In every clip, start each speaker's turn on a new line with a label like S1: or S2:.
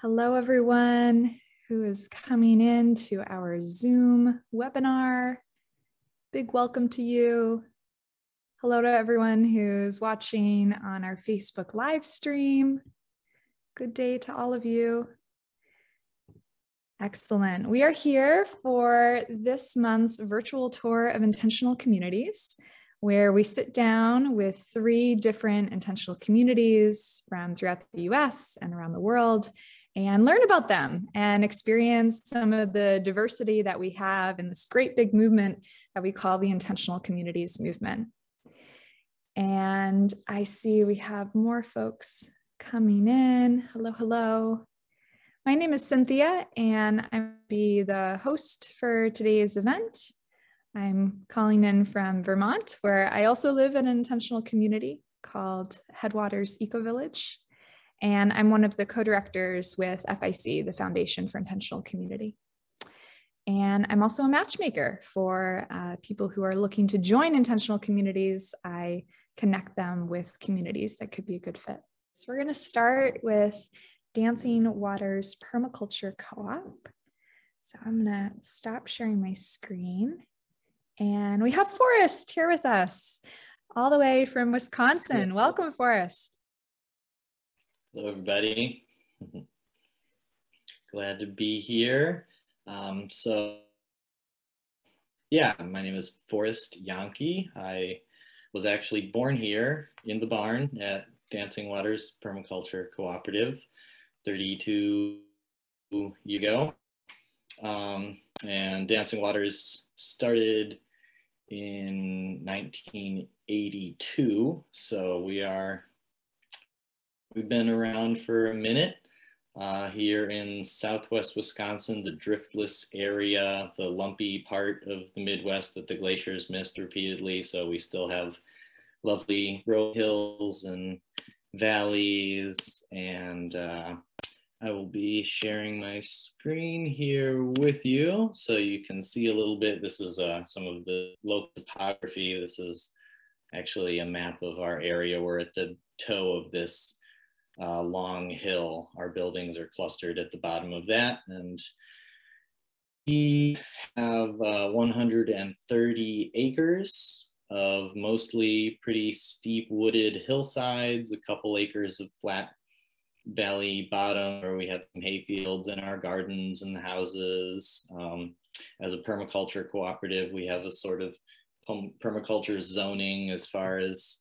S1: Hello, everyone who is coming in to our Zoom webinar. Big welcome to you. Hello to everyone who's watching on our Facebook live stream. Good day to all of you. Excellent. We are here for this month's virtual tour of intentional communities, where we sit down with three different intentional communities from throughout the US and around the world and learn about them and experience some of the diversity that we have in this great big movement that we call the intentional communities movement. And I see we have more folks coming in. Hello, hello. My name is Cynthia, and I'll be the host for today's event. I'm calling in from Vermont, where I also live in an intentional community called Headwaters Eco Village. And I'm one of the co-directors with FIC, the Foundation for Intentional Community. And I'm also a matchmaker for uh, people who are looking to join intentional communities. I connect them with communities that could be a good fit. So we're going to start with Dancing Waters Permaculture Co-op. So I'm going to stop sharing my screen. And we have Forrest here with us all the way from Wisconsin. Welcome, Forrest.
S2: Hello, everybody. Glad to be here. Um, so, yeah, my name is Forrest Yankee. I was actually born here in the barn at Dancing Waters Permaculture Cooperative 32 years ago. Um, and Dancing Waters started in 1982. So we are We've been around for a minute uh, here in southwest Wisconsin, the driftless area, the lumpy part of the Midwest that the glaciers missed repeatedly. So we still have lovely road hills and valleys. And uh, I will be sharing my screen here with you so you can see a little bit. This is uh, some of the local topography. This is actually a map of our area. We're at the toe of this uh, long hill. Our buildings are clustered at the bottom of that. And we have uh, 130 acres of mostly pretty steep wooded hillsides, a couple acres of flat valley bottom where we have some hay fields in our gardens and the houses. Um, as a permaculture cooperative, we have a sort of permaculture zoning as far as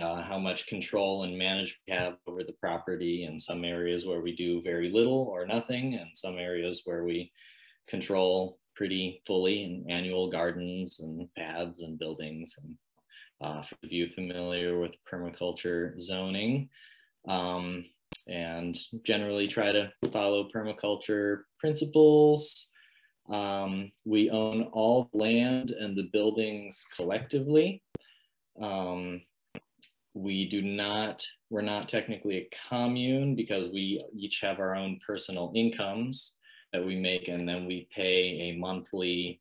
S2: uh, how much control and manage we have over the property. In some areas where we do very little or nothing and some areas where we control pretty fully in annual gardens and paths and buildings. And uh, for you familiar with permaculture zoning um, and generally try to follow permaculture principles. Um, we own all land and the buildings collectively. Um, we do not, we're not technically a commune because we each have our own personal incomes that we make and then we pay a monthly,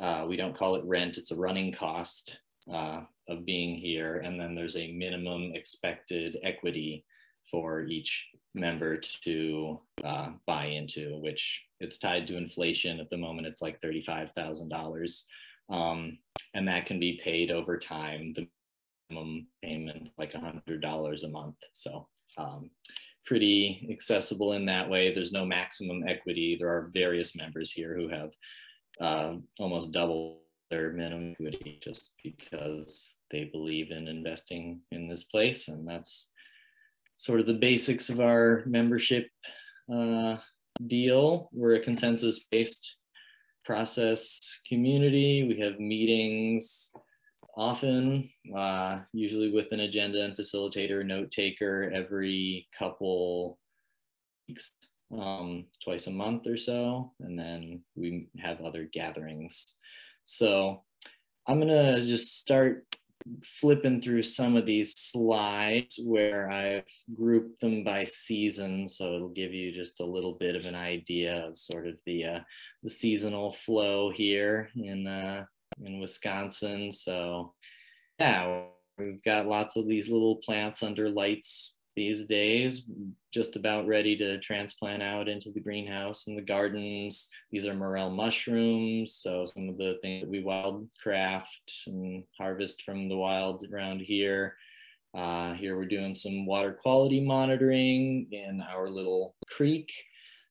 S2: uh, we don't call it rent, it's a running cost uh, of being here. And then there's a minimum expected equity for each member to uh, buy into, which it's tied to inflation. At the moment, it's like $35,000. Um, and that can be paid over time. The minimum payment like a hundred dollars a month. So um, pretty accessible in that way. There's no maximum equity. There are various members here who have uh, almost double their minimum equity just because they believe in investing in this place. And that's sort of the basics of our membership uh, deal. We're a consensus based process community. We have meetings often, uh, usually with an agenda and facilitator, note taker every couple weeks, um, twice a month or so. And then we have other gatherings. So I'm gonna just start flipping through some of these slides where I've grouped them by season. So it'll give you just a little bit of an idea of sort of the, uh, the seasonal flow here in, uh, in Wisconsin. So yeah, we've got lots of these little plants under lights these days, just about ready to transplant out into the greenhouse and the gardens. These are morel mushrooms, so some of the things that we wildcraft and harvest from the wild around here. Uh, here we're doing some water quality monitoring in our little creek.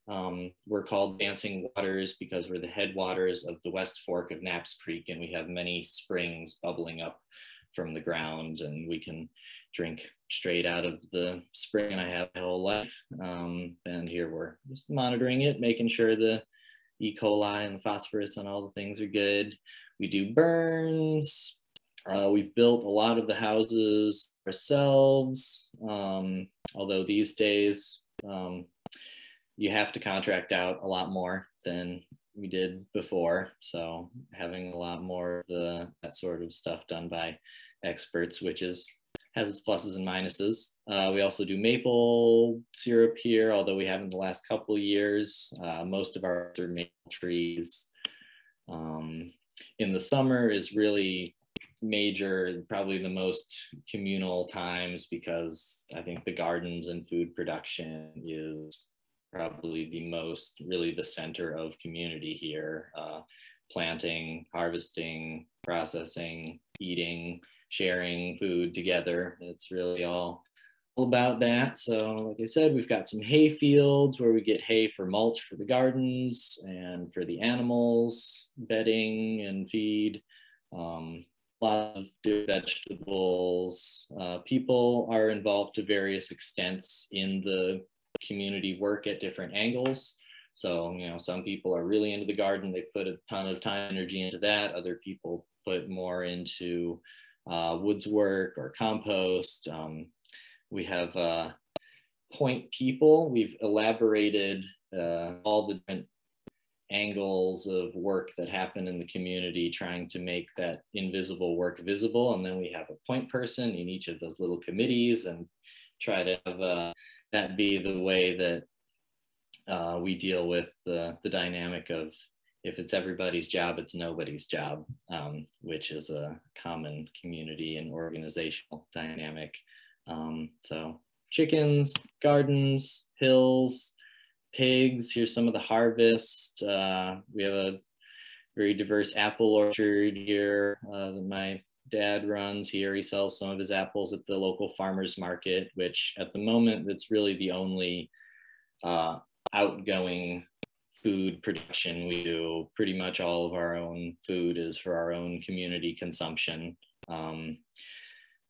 S2: Um, we're called Dancing Waters because we're the headwaters of the West Fork of Knapp's Creek and we have many springs bubbling up from the ground and we can drink straight out of the spring and I have my whole life. Um, and here we're just monitoring it, making sure the E. coli and the phosphorus and all the things are good. We do burns. Uh, we've built a lot of the houses ourselves, um, although these days um, you have to contract out a lot more than we did before. So having a lot more of the that sort of stuff done by experts, which is has its pluses and minuses. Uh, we also do maple syrup here, although we haven't the last couple years. Uh, most of our maple trees. Um, in the summer is really major, probably the most communal times because I think the gardens and food production is probably the most, really the center of community here. Uh, planting, harvesting, processing, eating, sharing food together. It's really all about that. So, like I said, we've got some hay fields where we get hay for mulch for the gardens and for the animals, bedding and feed. Um, a lot of vegetables. Uh, people are involved to various extents in the community work at different angles. So, you know, some people are really into the garden, they put a ton of time and energy into that. Other people put more into uh, woods work or compost. Um, we have uh, point people. We've elaborated uh, all the different angles of work that happen in the community, trying to make that invisible work visible. And then we have a point person in each of those little committees and try to have uh, that be the way that uh, we deal with the, the dynamic of if it's everybody's job, it's nobody's job, um, which is a common community and organizational dynamic. Um, so chickens, gardens, hills, pigs. Here's some of the harvest. Uh, we have a very diverse apple orchard here uh, that my dad runs here. He sells some of his apples at the local farmers market, which at the moment it's really the only uh, outgoing food production. We do pretty much all of our own food is for our own community consumption. Um,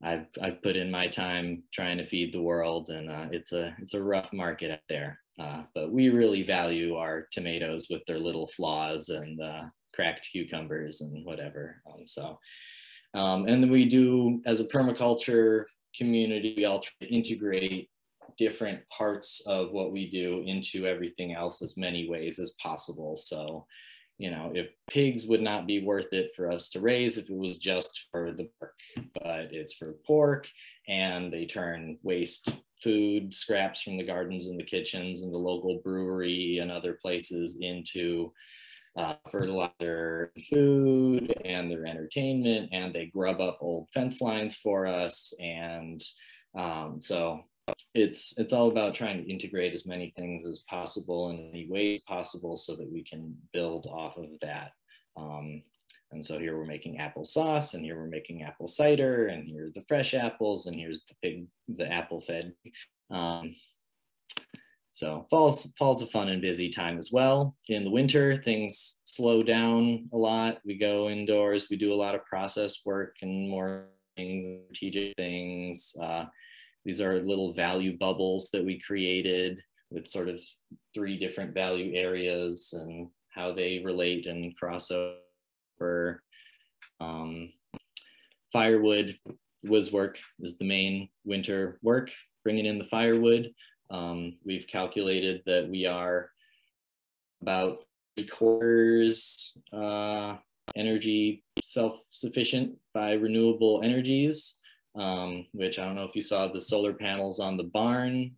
S2: I've, I've put in my time trying to feed the world and uh, it's a it's a rough market out there uh, but we really value our tomatoes with their little flaws and uh, cracked cucumbers and whatever um, so um, and then we do as a permaculture community we all try to integrate different parts of what we do into everything else as many ways as possible. So you know, if pigs would not be worth it for us to raise if it was just for the pork, but it's for pork and they turn waste food scraps from the gardens and the kitchens and the local brewery and other places into uh, fertilizer food and their entertainment and they grub up old fence lines for us and um, so it's it's all about trying to integrate as many things as possible in any way possible so that we can build off of that. Um, and so here we're making apple sauce and here we're making apple cider and here are the fresh apples and here's the pig the apple fed um, so fall's fall's a fun and busy time as well in the winter things slow down a lot we go indoors we do a lot of process work and more things strategic things uh, these are little value bubbles that we created with sort of three different value areas and how they relate and cross over. Um, firewood, woods work is the main winter work, bringing in the firewood. Um, we've calculated that we are about three quarters uh, energy self-sufficient by renewable energies um, which I don't know if you saw the solar panels on the barn.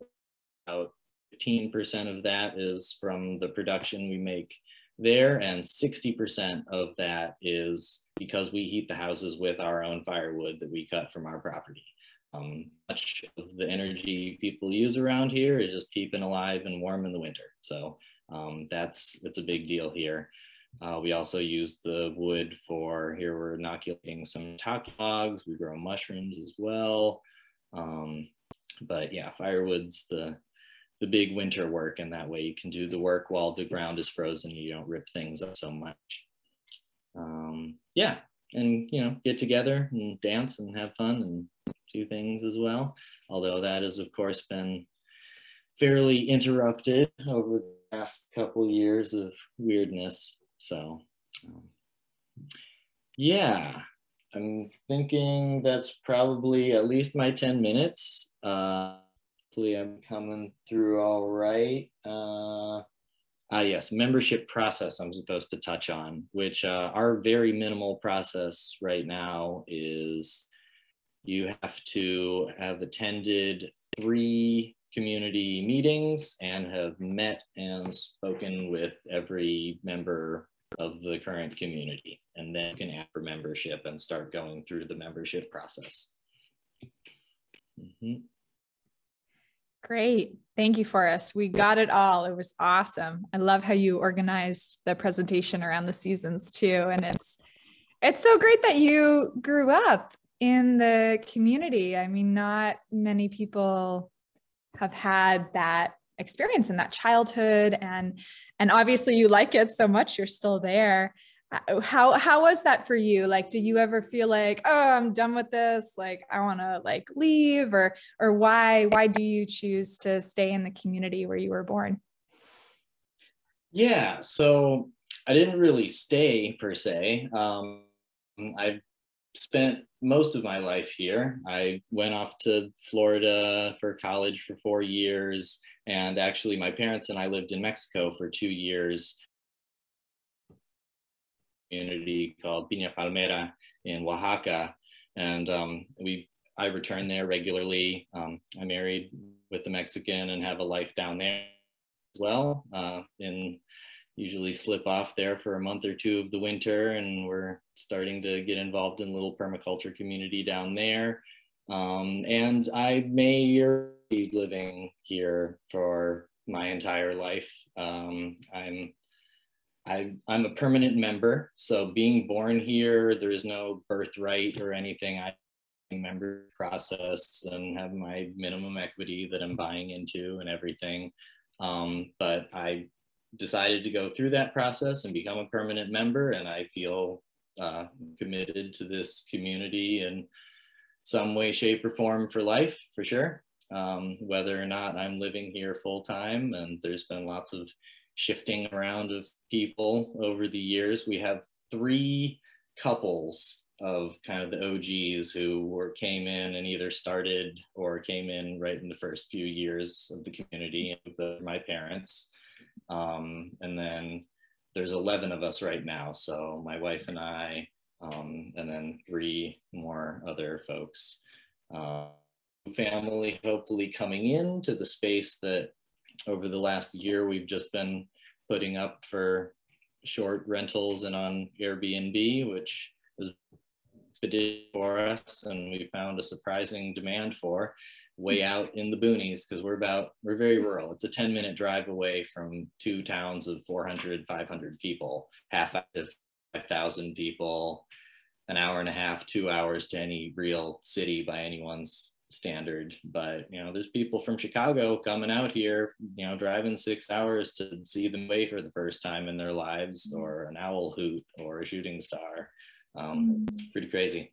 S2: About 15% of that is from the production we make there, and 60% of that is because we heat the houses with our own firewood that we cut from our property. Um, much of the energy people use around here is just keeping alive and warm in the winter. So um, that's it's a big deal here. Uh, we also use the wood for here. We're inoculating some taki logs. We grow mushrooms as well. Um, but yeah, firewood's the the big winter work, and that way you can do the work while the ground is frozen. You don't rip things up so much. Um, yeah, and you know, get together and dance and have fun and do things as well. Although that has, of course, been fairly interrupted over the past couple years of weirdness. So, um, yeah, I'm thinking that's probably at least my 10 minutes. Uh, hopefully I'm coming through all right. Uh, ah, yes, membership process I'm supposed to touch on, which uh, our very minimal process right now is you have to have attended three community meetings and have met and spoken with every member of the current community. And then you can ask for membership and start going through the membership process.
S1: Mm -hmm. Great. Thank you, Forrest. We got it all. It was awesome. I love how you organized the presentation around the seasons too. And it's it's so great that you grew up in the community. I mean, not many people have had that experience in that childhood and and obviously you like it so much you're still there. Uh, how how was that for you? Like did you ever feel like oh i'm done with this like i want to like leave or or why why do you choose to stay in the community where you were born?
S2: Yeah so i didn't really stay per se. Um i spent most of my life here. I went off to Florida for college for four years. And actually, my parents and I lived in Mexico for two years. Community called Pina Palmera in Oaxaca. And um, we, I return there regularly. Um, I married with a Mexican and have a life down there as well. Uh, in usually slip off there for a month or two of the winter and we're starting to get involved in little permaculture community down there. Um, and i may be living here for my entire life. Um, i'm I, i'm a permanent member. So being born here there is no birthright or anything. I member process and have my minimum equity that i'm buying into and everything. Um, but I decided to go through that process and become a permanent member. And I feel uh, committed to this community in some way, shape, or form for life, for sure. Um, whether or not I'm living here full time, and there's been lots of shifting around of people over the years. We have three couples of kind of the OGs who were came in and either started or came in right in the first few years of the community of the, my parents. Um, and then there's 11 of us right now. So my wife and I, um, and then three more other folks. Uh, family hopefully coming into the space that over the last year we've just been putting up for short rentals and on Airbnb, which was for us and we found a surprising demand for way out in the boonies because we're about we're very rural it's a 10 minute drive away from two towns of 400 500 people half active 5000 people an hour and a half two hours to any real city by anyone's standard but you know there's people from chicago coming out here you know driving six hours to see them way for the first time in their lives mm-hmm. or an owl hoot or a shooting star um, mm. pretty crazy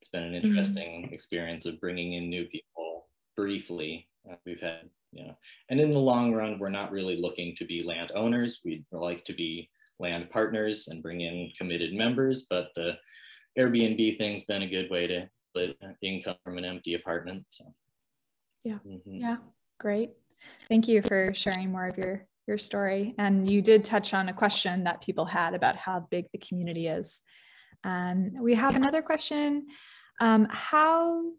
S2: it's been an mm-hmm. interesting experience of bringing in new people briefly. Uh, we've had, you know, and in the long run, we're not really looking to be landowners. We'd like to be land partners and bring in committed members, but the Airbnb thing's been a good way to split income from an empty apartment. So.
S1: Yeah, mm-hmm. yeah, great. Thank you for sharing more of your your story. And you did touch on a question that people had about how big the community is. And we have another question. Um, how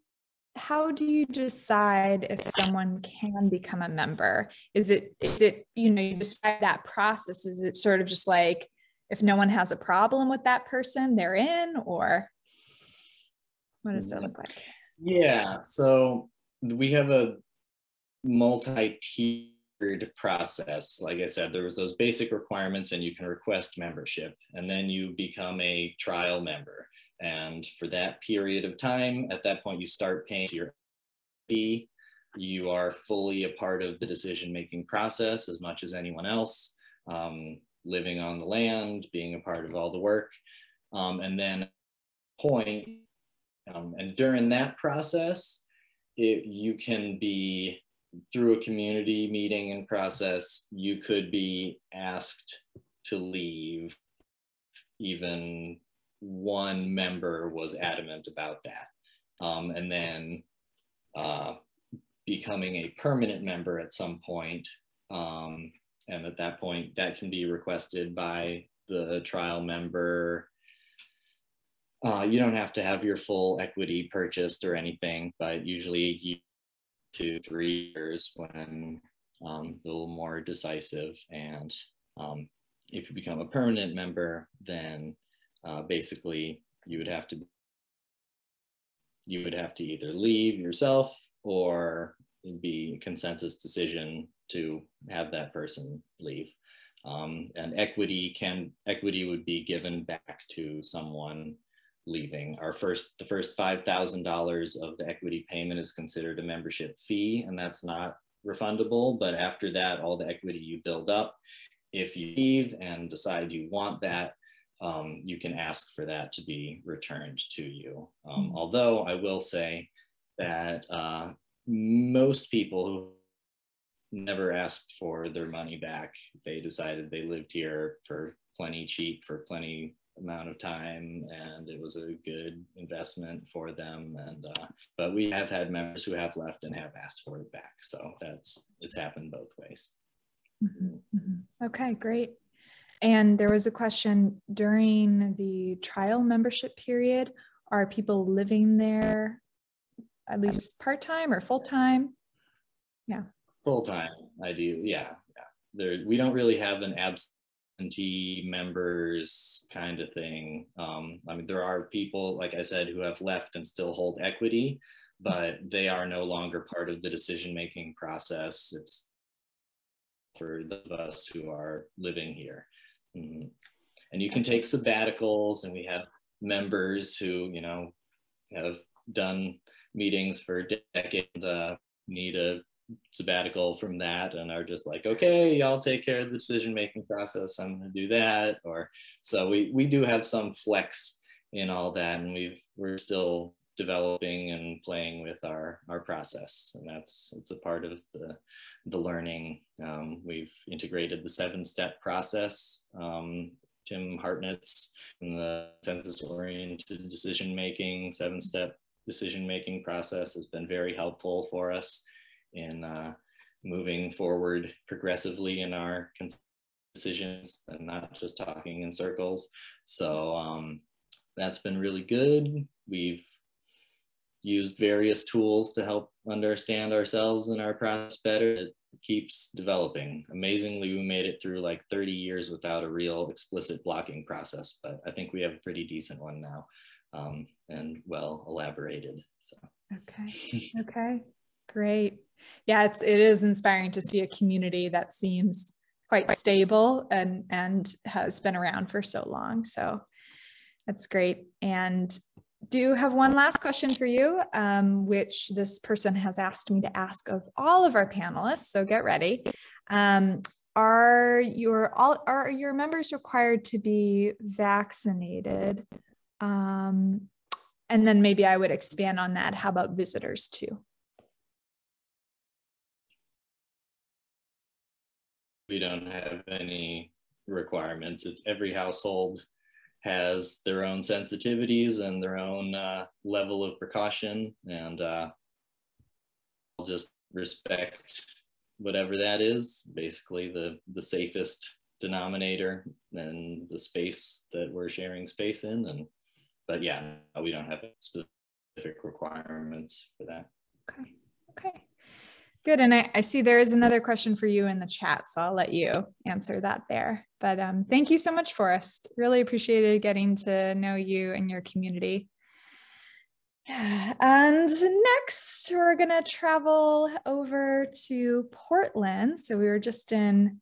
S1: how do you decide if someone can become a member is it is it you know you describe that process is it sort of just like if no one has a problem with that person they're in or what does that mm. look like
S2: Yeah, so we have a multi-tiered process. Like I said, there was those basic requirements and you can request membership and then you become a trial member. And for that period of time, at that point, you start paying your fee. You are fully a part of the decision-making process as much as anyone else, um, living on the land, being a part of all the work. Um, and then point, um, and during that process, it, you can be through a community meeting and process, you could be asked to leave. Even one member was adamant about that. Um, and then uh, becoming a permanent member at some point, um, and at that point, that can be requested by the trial member. Uh, you don't have to have your full equity purchased or anything, but usually two, three years when um, a little more decisive. And um, if you become a permanent member, then uh, basically you would have to you would have to either leave yourself or it'd be a consensus decision to have that person leave. Um, and equity can equity would be given back to someone leaving. Our first, the first $5,000 of the equity payment is considered a membership fee, and that's not refundable. But after that, all the equity you build up, if you leave and decide you want that, um, you can ask for that to be returned to you. Um, mm-hmm. Although I will say that uh, most people who never asked for their money back, they decided they lived here for plenty cheap for plenty amount of time and it was a good investment for them and uh, but we have had members who have left and have asked for it back so that's it's happened both ways
S1: mm-hmm. mm-hmm. okay great and there was a question during the trial membership period are people living there at least part-time or full-time yeah
S2: full-time i do yeah yeah there we don't really have an absentee members kind of thing. Um, I mean, there are people, like I said, who have left and still hold equity, but they are no longer part of the decision making process. It's for those of us who are living here. Mm-hmm. And you can take sabbaticals, and we have members who, you know, have done meetings for decades, uh, need a sabbatical from that and are just like, okay, y'all take care of the decision making process. I'm going to do that. Or so we we do have some flex in all that, and we've we're still developing and playing with our our process, and that's it's a part of the the learning. Um, we've integrated the seven step process. Um, Tim Hartnett's in the census oriented decision making seven step decision making process has been very helpful for us in uh, moving forward progressively in our decisions and not just talking in circles. So um, that's been really good. We've used various tools to help understand ourselves and our process better. It keeps developing. Amazingly, we made it through like 30 years without a real explicit blocking process, but I think we have a pretty decent one now um, and well elaborated. So.
S1: Okay. Okay. Great. Yeah, it's it is inspiring to see a community that seems quite stable and and has been around for so long. So that's great. And do have one last question for you, um, which this person has asked me to ask of all of our panelists. So get ready. Um, are your all are your members required to be vaccinated? Um, and then maybe I would expand on that. How about visitors too?
S2: we don't have any requirements. It's every household has their own sensitivities and their own uh, level of precaution, and uh, I'll just respect whatever that is. Basically, the the safest denominator and the space that we're sharing space in, and but yeah, we don't have specific requirements for that.
S1: Okay. Okay. Good. And I, I, see there is another question for you in the chat, so I'll let you answer that there. But um, thank you so much, Forrest. Really appreciated getting to know you and your community. And next, we're going to travel over to Portland. So we were just in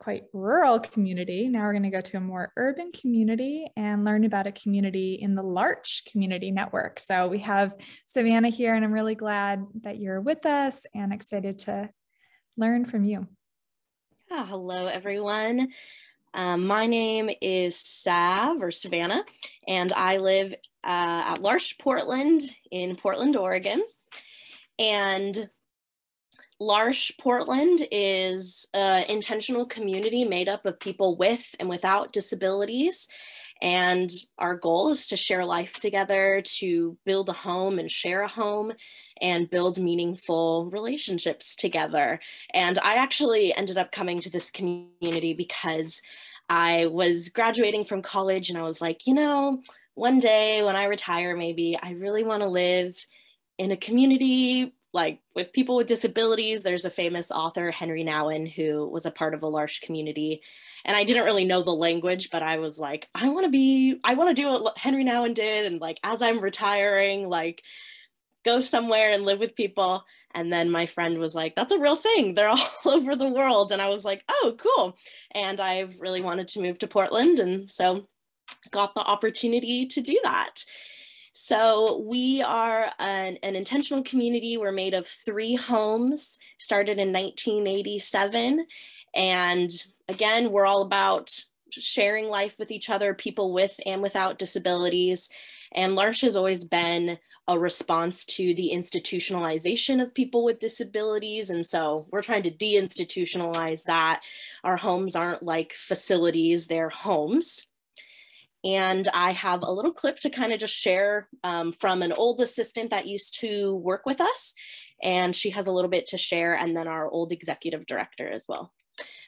S1: quite rural community. Now we're going to go to a more urban community and learn about a community in the L'Arche Community Network. So we have Savannah here, and I'm really glad that you're with us and excited to learn from you.
S3: Yeah, hello, everyone. Um, my name is Sav or Savannah, and I live uh, at L'Arche, Portland in Portland, Oregon. And L'Arche Portland is an intentional community made up of people with and without disabilities. And our goal is to share life together, to build a home and share a home, and build meaningful relationships together. And I actually ended up coming to this community because I was graduating from college and I was like, you know, one day when I retire, maybe I really want to live in a community like with people with disabilities. There's a famous author, Henri Nouwen, who was a part of a L'Arche community. And I didn't really know the language, but I was like, I want to be, I want to do what Henri Nouwen did. And like, as I'm retiring, like, go somewhere and live with people. And then my friend was like, that's a real thing. They're all over the world. And I was like, oh, cool. And I've really wanted to move to Portland. And so got the opportunity to do that. So we are an, an, intentional community. We're made of three homes, started in 1987. And again, we're all about sharing life with each other, people with and without disabilities. And L'Arche has always been a response to the institutionalization of people with disabilities. And so we're trying to deinstitutionalize that. Our homes aren't like facilities, they're homes. And I have a little clip to kind of just share um, from an old assistant that used to work with us. And she has a little bit to share, and then our old executive director as well.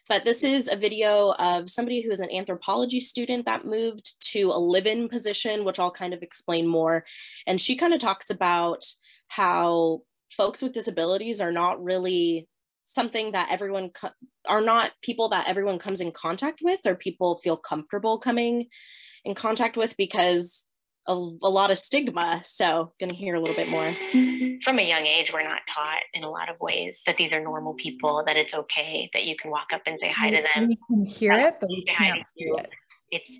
S3: But this is a video of somebody who is an anthropology student that moved to a live-in position, which I'll kind of explain more. And she kind of talks about how folks with disabilities are not really something that everyone are not people that everyone comes in contact with or people feel comfortable coming in contact with because a, a lot of stigma. So, going to hear a little bit more.
S4: From a young age, we're not taught in a lot of ways that these are normal people, that it's okay, that you can walk up and say hi to them.
S1: We can hear it, but we can't see it.
S4: It's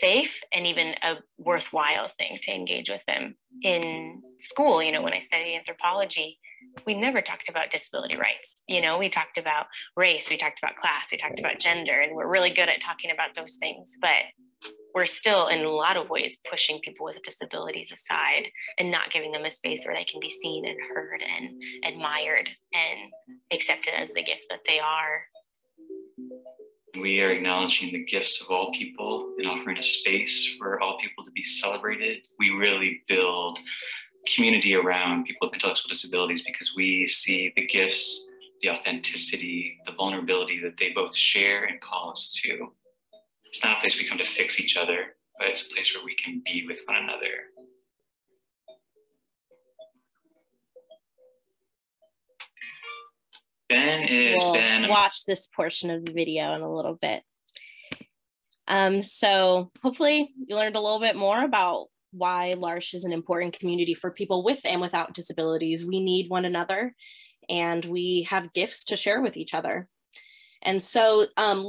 S4: safe and even a worthwhile thing to engage with them. In school, you know, when I studied anthropology, we never talked about disability rights. You know, we talked about race, we talked about class, we talked about gender, and we're really good at talking about those things. But we're still in a lot of ways pushing people with disabilities aside and not giving them a space where they can be seen and heard and admired and accepted as the gift that they are.
S5: We are acknowledging the gifts of all people and offering a space for all people to be celebrated. We really build community around people with intellectual disabilities because we see the gifts, the authenticity, the vulnerability that they both share and call us to. It's not a place we come to fix each other, but it's a place where we can be with one another. Ben is
S3: we'll
S5: Ben.
S3: Watch this portion of the video in a little bit. Um, so hopefully you learned a little bit more about why L'Arche is an important community for people with and without disabilities. We need one another and we have gifts to share with each other. And so um,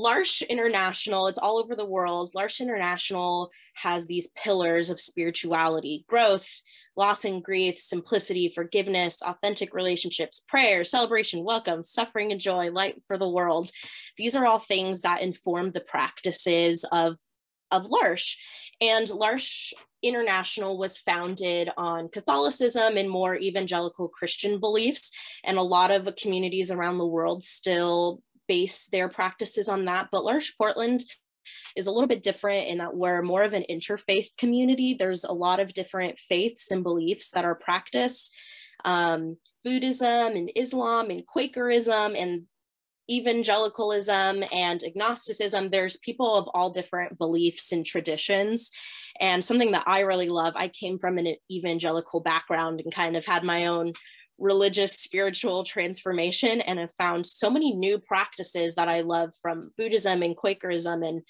S3: International, it's all over the world. L'Arche International has these pillars of spirituality, growth, loss and grief, simplicity, forgiveness, authentic relationships, prayer, celebration, welcome, suffering and joy, light for the world. These are all things that inform the practices of, of L'Arche. And L'Arche International was founded on Catholicism and more evangelical Christian beliefs. And a lot of communities around the world still base their practices on that. But L'Arche Portland is a little bit different in that we're more of an interfaith community. There's a lot of different faiths and beliefs that are practiced. Um, Buddhism and Islam and Quakerism and evangelicalism and agnosticism there's people of all different beliefs and traditions and something that i really love i came from an evangelical background and kind of had my own religious spiritual transformation and have found so many new practices that I love from Buddhism and Quakerism. And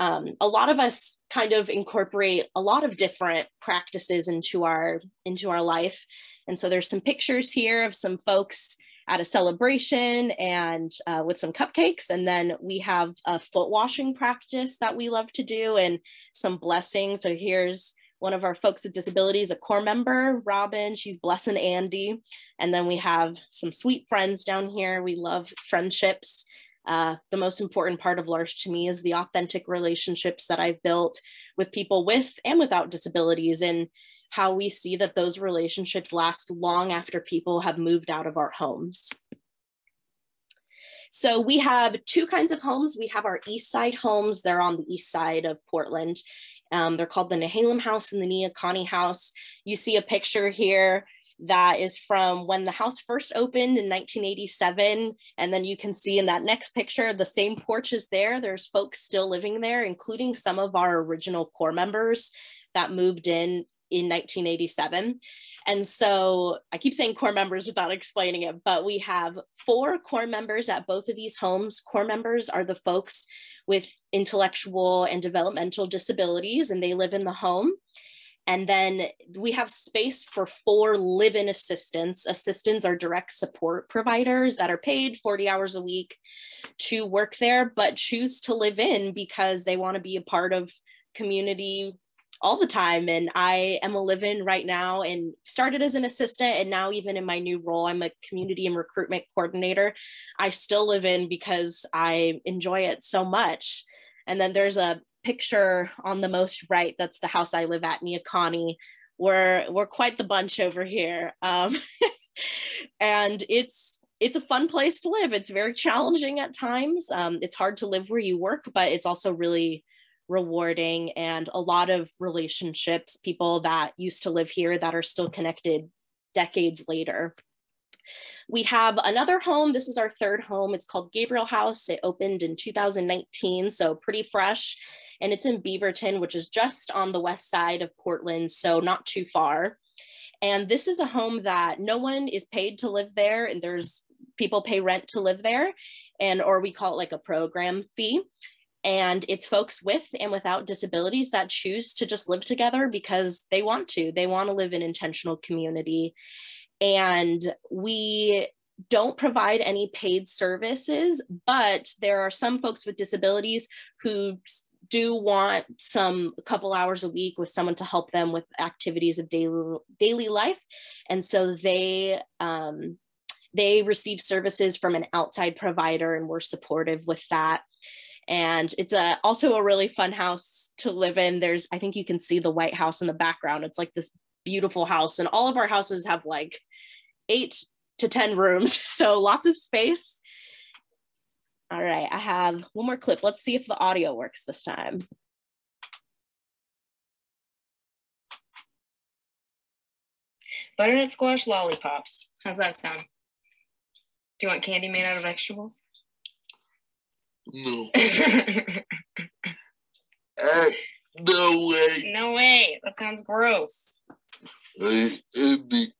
S3: um, a lot of us kind of incorporate a lot of different practices into our into our life. And so there's some pictures here of some folks at a celebration and uh, with some cupcakes. And then we have a foot washing practice that we love to do and some blessings. So here's one of our folks with disabilities, a core member, Robin, she's blessing Andy. And then we have some sweet friends down here. We love friendships. Uh, the most important part of L'Arche to me is the authentic relationships that I've built with people with and without disabilities and how we see that those relationships last long after people have moved out of our homes. So we have two kinds of homes. We have our east side homes. They're on the east side of Portland. Um, they're called the Nehalem House and the Neocani House. You see a picture here that is from when the house first opened in 1987. And then you can see in that next picture, the same porch is there. There's folks still living there, including some of our original core members that moved in in 1987. And so I keep saying core members without explaining it, but we have four core members at both of these homes. Core members are the folks with intellectual and developmental disabilities, and they live in the home. And then we have space for four live in assistants. Assistants are direct support providers that are paid 40 hours a week to work there, but choose to live in because they want to be a part of community all the time. And I am a live in right now and started as an assistant. And now, even in my new role, I'm a community and recruitment coordinator. I still live in because I enjoy it so much. And then there's a picture on the most right. That's the house I live at, Neocani. We're we're quite the bunch over here, um, and it's it's a fun place to live. It's very challenging at times. Um, it's hard to live where you work, but it's also really rewarding and a lot of relationships. People that used to live here that are still connected decades later. We have another home. This is our third home. It's called Gabriel House. It opened in 2019, so pretty fresh. And it's in Beaverton, which is just on the west side of Portland, so not too far. And this is a home that no one is paid to live there, and there's people pay rent to live there, and or we call it like a program fee. And it's folks with and without disabilities that choose to just live together because they want to. They want to live in intentional community. And we don't provide any paid services, but there are some folks with disabilities who do want some a couple hours a week with someone to help them with activities of daily daily life and so they um, they receive services from an outside provider and we're supportive with that and it's a also a really fun house to live in there's i think you can see the white house in the background it's like this beautiful house and all of our houses have like eight to 10 rooms. So lots of space. All right, I have one more clip. Let's see if the audio works this time.
S4: Butternut squash lollipops. How's that sound? Do you want candy made out of vegetables?
S6: No. uh, no way.
S4: No way. That sounds gross.
S6: I, it'd be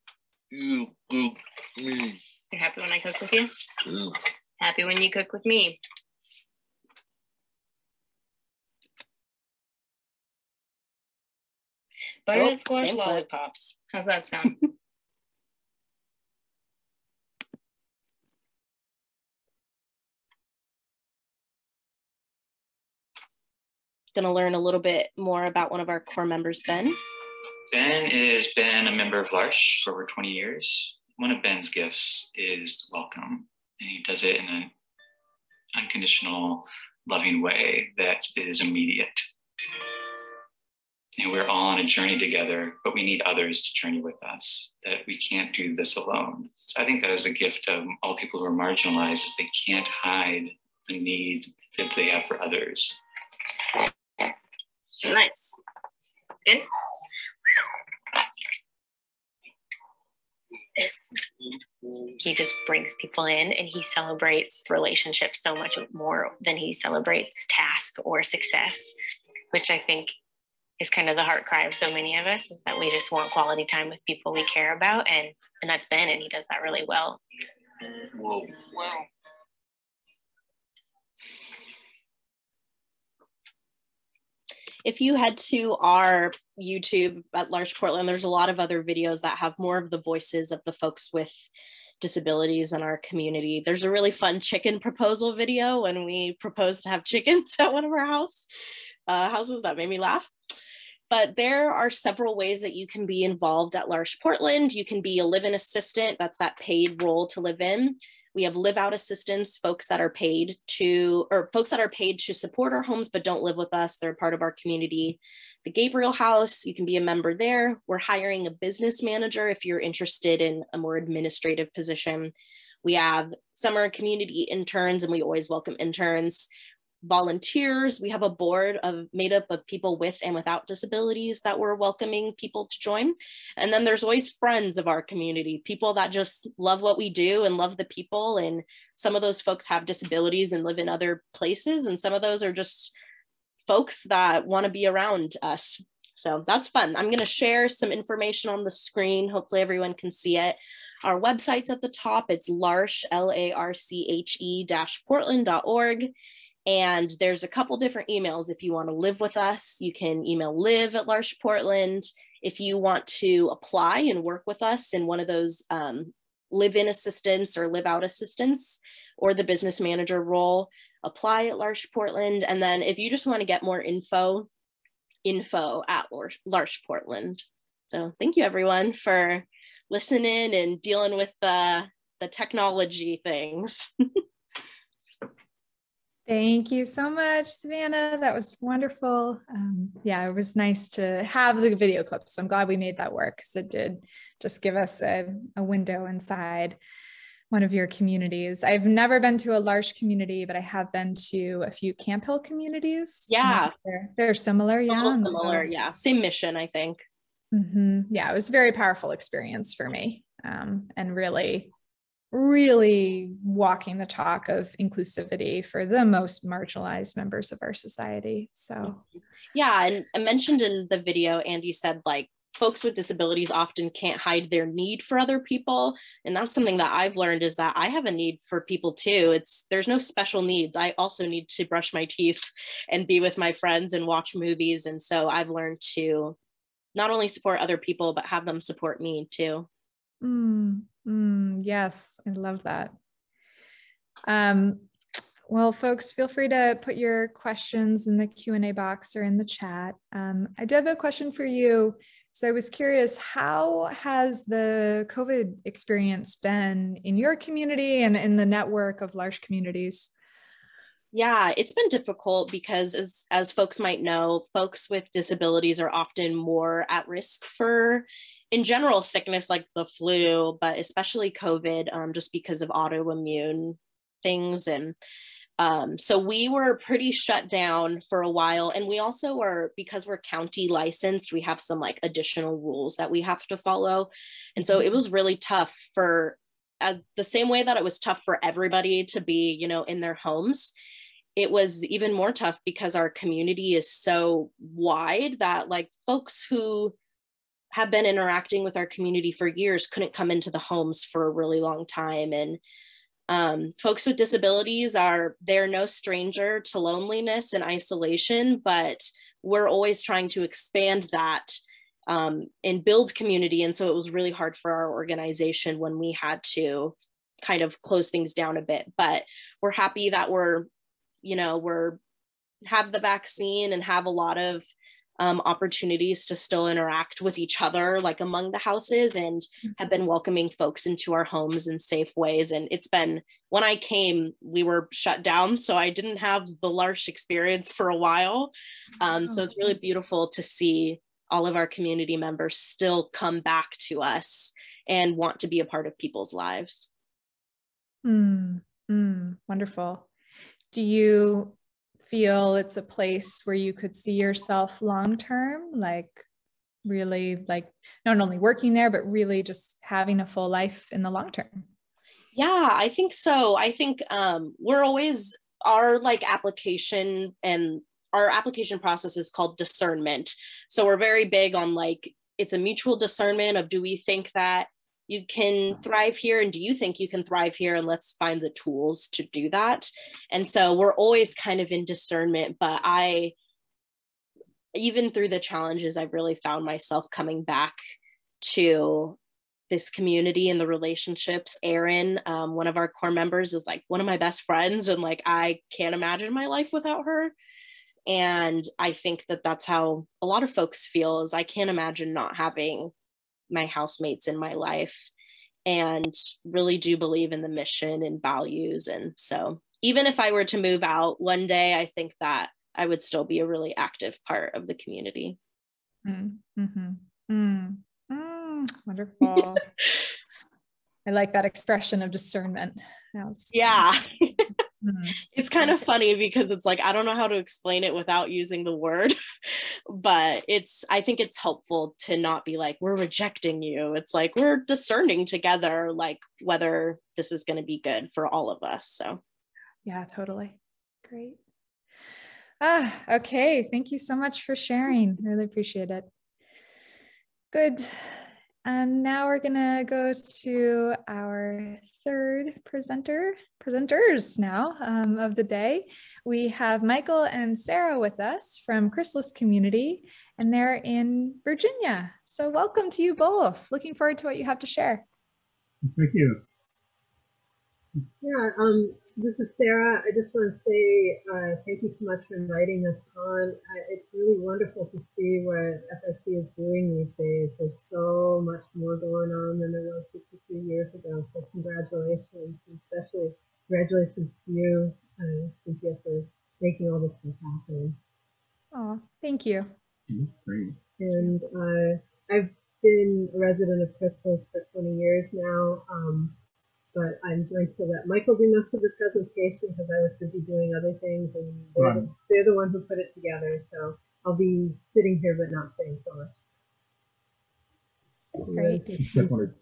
S6: you cook me.
S4: You're happy when I cook with you? Yeah. Happy when you cook with me. Butternut oh, squash lollipops. How's that sound?
S3: Going to learn a little bit more about one of our core members, Ben.
S5: Ben has been a member of L'Arche for over 20 years. One of Ben's gifts is welcome, and he does it in an unconditional, loving way that is immediate. And we're all on a journey together, but we need others to journey with us, that we can't do this alone. So I think that is a gift of all people who are marginalized, is they can't hide the need that they have for others.
S4: Nice. Good. he just brings people in and he celebrates relationships so much more than he celebrates task or success, which I think is kind of the heart cry of so many of us is that we just want quality time with people we care about and and that's Ben and he does that really well.
S6: Whoa.
S4: Wow.
S3: If you head to our YouTube at L'Arche Portland, there's a lot of other videos that have more of the voices of the folks with disabilities in our community. There's a really fun chicken proposal video when we proposed to have chickens at one of our house uh, houses that made me laugh. But there are several ways that you can be involved at L'Arche Portland. You can be a live-in assistant, that's that paid role to live in. We have live out assistants, folks that are paid to, or folks that are paid to support our homes but don't live with us. They're part of our community. The Gabriel House, you can be a member there. We're hiring a business manager if you're interested in a more administrative position. We have summer community interns and we always welcome interns volunteers. We have a board of made up of people with and without disabilities that we're welcoming people to join. And then there's always friends of our community, people that just love what we do and love the people. And some of those folks have disabilities and live in other places. And some of those are just folks that want to be around us. So that's fun. I'm going to share some information on the screen. Hopefully everyone can see it. Our website's at the top. It's L'Arche, L-A-R-C-H-E dash portland.org. And there's a couple different emails. If you want to live with us, you can email live at L'Arche Portland. If you want to apply and work with us in one of those um, live in assistance or live out assistance or the business manager role, apply at L'Arche Portland. And then if you just want to get more info, info at L'Arche Portland. So thank you everyone for listening and dealing with the, the technology things.
S1: Thank you so much, Savannah. That was wonderful. Um, yeah, it was nice to have the video clips. I'm glad we made that work because it did just give us a, a, window inside one of your communities. I've never been to a L'Arche community, but I have been to a few Camphill communities.
S3: Yeah.
S1: They're, they're similar. Yeah.
S3: Similar. So, yeah. Same mission, I think.
S1: Mm-hmm. Yeah. It was a very powerful experience for me um, and really really walking the talk of inclusivity for the most marginalized members of our society. So,
S3: yeah. And I mentioned in the video, Andy said, like, folks with disabilities often can't hide their need for other people and that's something that i've learned is that i have a need for people too it's there's no special needs i also need to brush my teeth and be with my friends and watch movies and so i've learned to not only support other people but have them support me too
S1: mm. Mm, yes, I love that. Um, well, folks, feel free to put your questions in the Q&A box or in the chat. Um, I do have a question for you. So I was curious, how has the COVID experience been in your community and in the network of L'Arche communities?
S3: Yeah, it's been difficult because as as folks might know, folks with disabilities are often more at risk for in general sickness like the flu, but especially COVID, um, just because of autoimmune things. And um, so we were pretty shut down for a while. And we also are, because we're county licensed, we have some like additional rules that we have to follow. And so it was really tough for uh, the same way that it was tough for everybody to be, you know, in their homes it was even more tough because our community is so wide that like folks who have been interacting with our community for years couldn't come into the homes for a really long time. And um, folks with disabilities are they're no stranger to loneliness and isolation but we're always trying to expand that um, and build community. And so it was really hard for our organization when we had to kind of close things down a bit. But we're happy that we're you know we're have the vaccine and have a lot of um, opportunities to still interact with each other, like among the houses, and mm-hmm. have been welcoming folks into our homes in safe ways. And it's been, when I came, we were shut down. So I didn't have the L'Arche experience for a while. Um, so it's really beautiful to see all of our community members still come back to us and want to be a part of people's lives.
S1: Mm, mm, wonderful. Do you feel it's a place where you could see yourself long term like really like not only working there but really just having a full life in the long term?
S3: Yeah i think so. I think um, we're always our like application and our application process is called discernment. So we're very big on like it's a mutual discernment of do we think that you can thrive here and do you think you can thrive here and let's find the tools to do that and so we're always kind of in discernment but i even through the challenges, I've really found myself coming back to this community and the relationships. Erin, um, one of our core members, is like one of my best friends, and like I can't imagine my life without her. And I think that that's how a lot of folks feel. Is I can't imagine not having my housemates in my life, and really do believe in the mission and values. And so, even if I were to move out one day, I think that I would still be a really active part of the community.
S1: Mm, mm-hmm. Mm. Mm, wonderful. I like that expression of discernment.
S3: yeah. Mm. It's kind of funny because it's like, I don't know how to explain it without using the word, but it's, I think it's helpful to not be like, we're rejecting you. It's like, we're discerning together, like whether this is going to be good for all of us. So,
S1: yeah, totally. Great. Ah, okay. Thank you so much for sharing. Really appreciate it. Good. And now we're gonna go to our third presenter, presenters now um, of the day. We have Michael and Sarah with us from Chrysalis Community, and they're in Virginia. So welcome to you both. Looking forward to what you have to share.
S7: Thank you.
S8: Yeah, um, this is Sarah. I just want to say uh, thank you so much for inviting us on. Uh, it's really wonderful to see what FIC is doing these days. There's so much more going on than there was 53 years ago. So congratulations, and especially congratulations to you, uh, Cynthia, for making all this stuff happen.
S1: Oh, thank you.
S7: Mm-hmm. Great.
S8: And uh, I've been a resident of Chrysalis for 20 years now. Um, but I'm going to let Michael do most of the presentation because I was busy doing other things, and they're, right. the, they're the one who put it together. So I'll be sitting here but not saying so much.
S1: Great.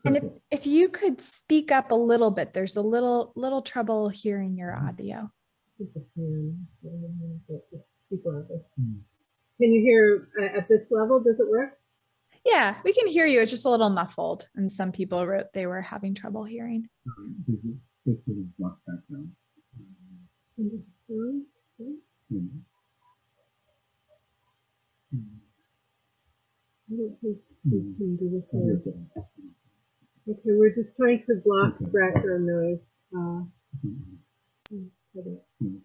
S1: And if, if you could speak up a little bit, there's a little little trouble hearing your audio.
S8: Hmm. Can you hear uh, at this level? Does it work?
S1: Yeah, we can hear you. It's just a little muffled. And some people wrote they were having trouble hearing.
S7: This is block background.
S8: Okay, we're just trying to block background noise. Uh, hmm. Hmm.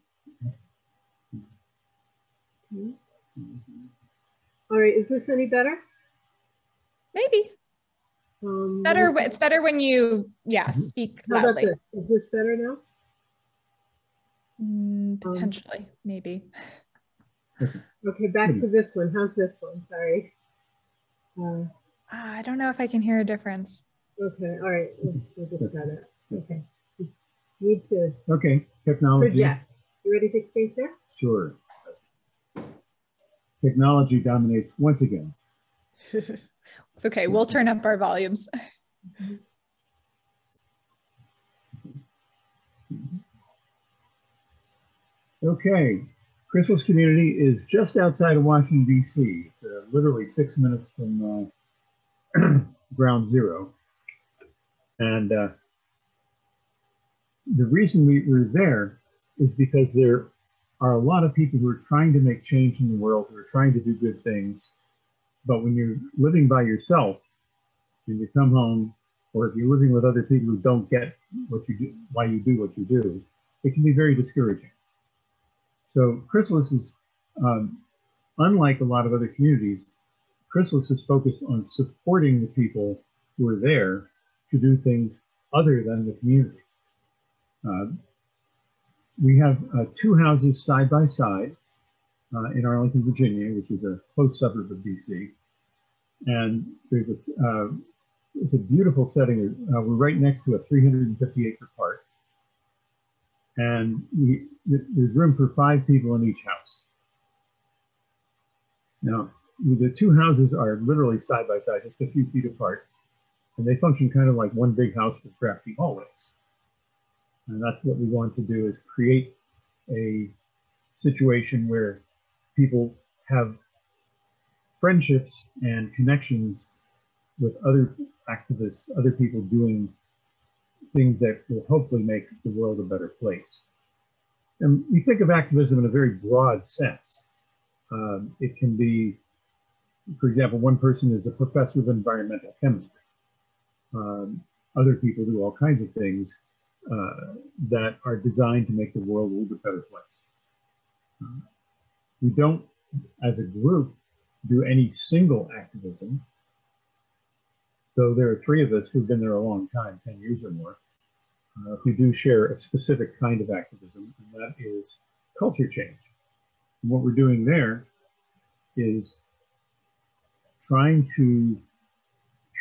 S8: Hmm. All right, is this any better?
S1: Maybe. Um, better. It's better when you, yeah, mm-hmm. speak loudly.
S8: This? Is this better now?
S1: Mm, potentially, um, maybe.
S8: Okay, back to this one. How's this one? Sorry.
S1: Uh, I don't know if I can hear a difference.
S8: Okay, all right. We'll, we'll just try that. Okay. Need to.
S7: Okay, technology.
S8: Project. You ready to screen share?
S7: Sure. Technology dominates once again.
S1: It's okay. We'll turn up our volumes.
S7: Okay. Chrysalis Community is just outside of Washington, D.C. It's uh, literally six minutes from uh, ground zero. And uh, the reason we, we're there is because there are a lot of people who are trying to make change in the world, who are trying to do good things, but when you're living by yourself and you come home, or if you're living with other people who don't get what you do, why you do what you do, it can be very discouraging. So Chrysalis is, um, unlike a lot of other communities, Chrysalis is focused on supporting the people who are there to do things other than the community. Uh, we have uh, two houses side by side uh, in Arlington, Virginia, which is a close suburb of DC. And there's a, uh, it's a beautiful setting. Uh, we're right next to a 350 acre park. And we, there's room for five people in each house. Now, the two houses are literally side by side, just a few feet apart. And they function kind of like one big house with drafty hallways. And that's what we want to do is create a situation where people have friendships and connections with other activists, other people doing things that will hopefully make the world a better place. And we think of activism in a very broad sense. Um, it can be, for example, one person is a professor of environmental chemistry. Um, other people do all kinds of things uh, that are designed to make the world a little bit better place. Uh, we don't, as a group, do any single activism, though there are three of us who've been there a long time, 10 years or more, uh, who do share a specific kind of activism, and that is culture change. And what we're doing there is trying to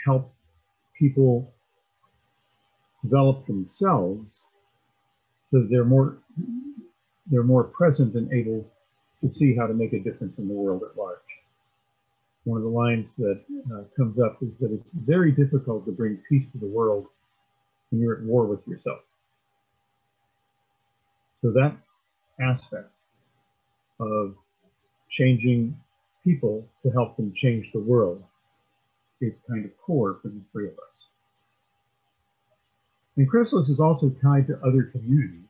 S7: help people develop themselves so they're more they're more present and able see how to make a difference in the world at large. One of the lines that uh, comes up is that it's very difficult to bring peace to the world when you're at war with yourself. So that aspect of changing people to help them change the world is kind of core for the three of us. And Chrysalis is also tied to other communities.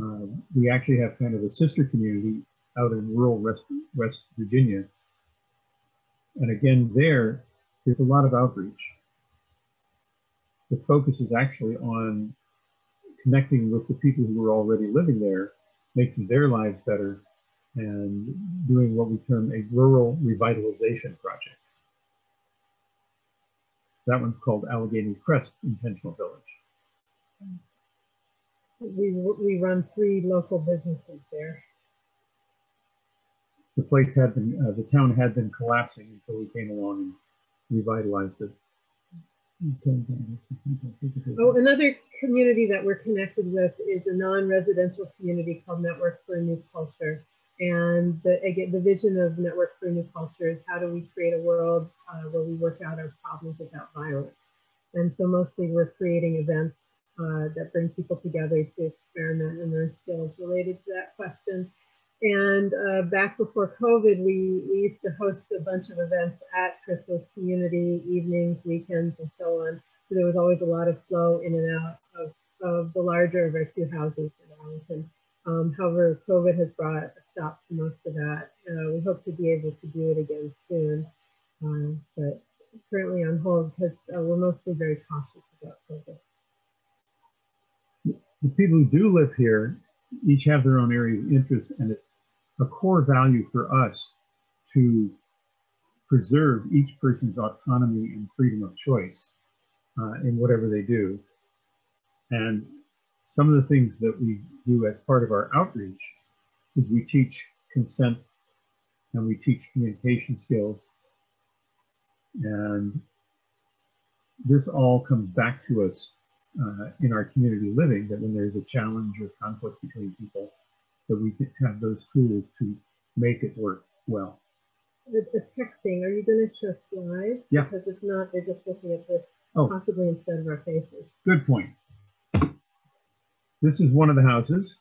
S7: Um, we actually have kind of a sister community out in rural West, West Virginia. And again, there, there's a lot of outreach. The focus is actually on connecting with the people who are already living there, making their lives better, and doing what we term a rural revitalization project. That one's called Allegheny Crest Intentional Village.
S8: We, we run three local businesses there.
S7: The place had been, uh, the town had been collapsing until we came along and revitalized it.
S8: Oh, another community that we're connected with is a non-residential community called Network for a New Culture. And the, again, the vision of Network for a New Culture is how do we create a world uh, where we work out our problems without violence. And so mostly we're creating events uh, that bring people together to experiment and learn skills related to that question. And uh, back before COVID, we, we used to host a bunch of events at Chrysalis Community, evenings, weekends, and so on. So there was always a lot of flow in and out of, of the larger of our two houses in Arlington. Um, however, COVID has brought a stop to most of that. Uh, we hope to be able to do it again soon, um, but currently on hold because uh, we're mostly very cautious about COVID
S7: the people who do live here each have their own area of interest, and it's a core value for us to preserve each person's autonomy and freedom of choice uh, in whatever they do. And some of the things that we do as part of our outreach is we teach consent and we teach communication skills. And this all comes back to us uh, in our community living that when there's a challenge or conflict between people, that we can have those tools to make it work well.
S8: The, the texting, are you going to show slides?
S7: Yeah.
S8: Because if not, they're just looking at this
S7: Oh.
S8: possibly instead of our faces.
S7: Good point. This is one of the houses,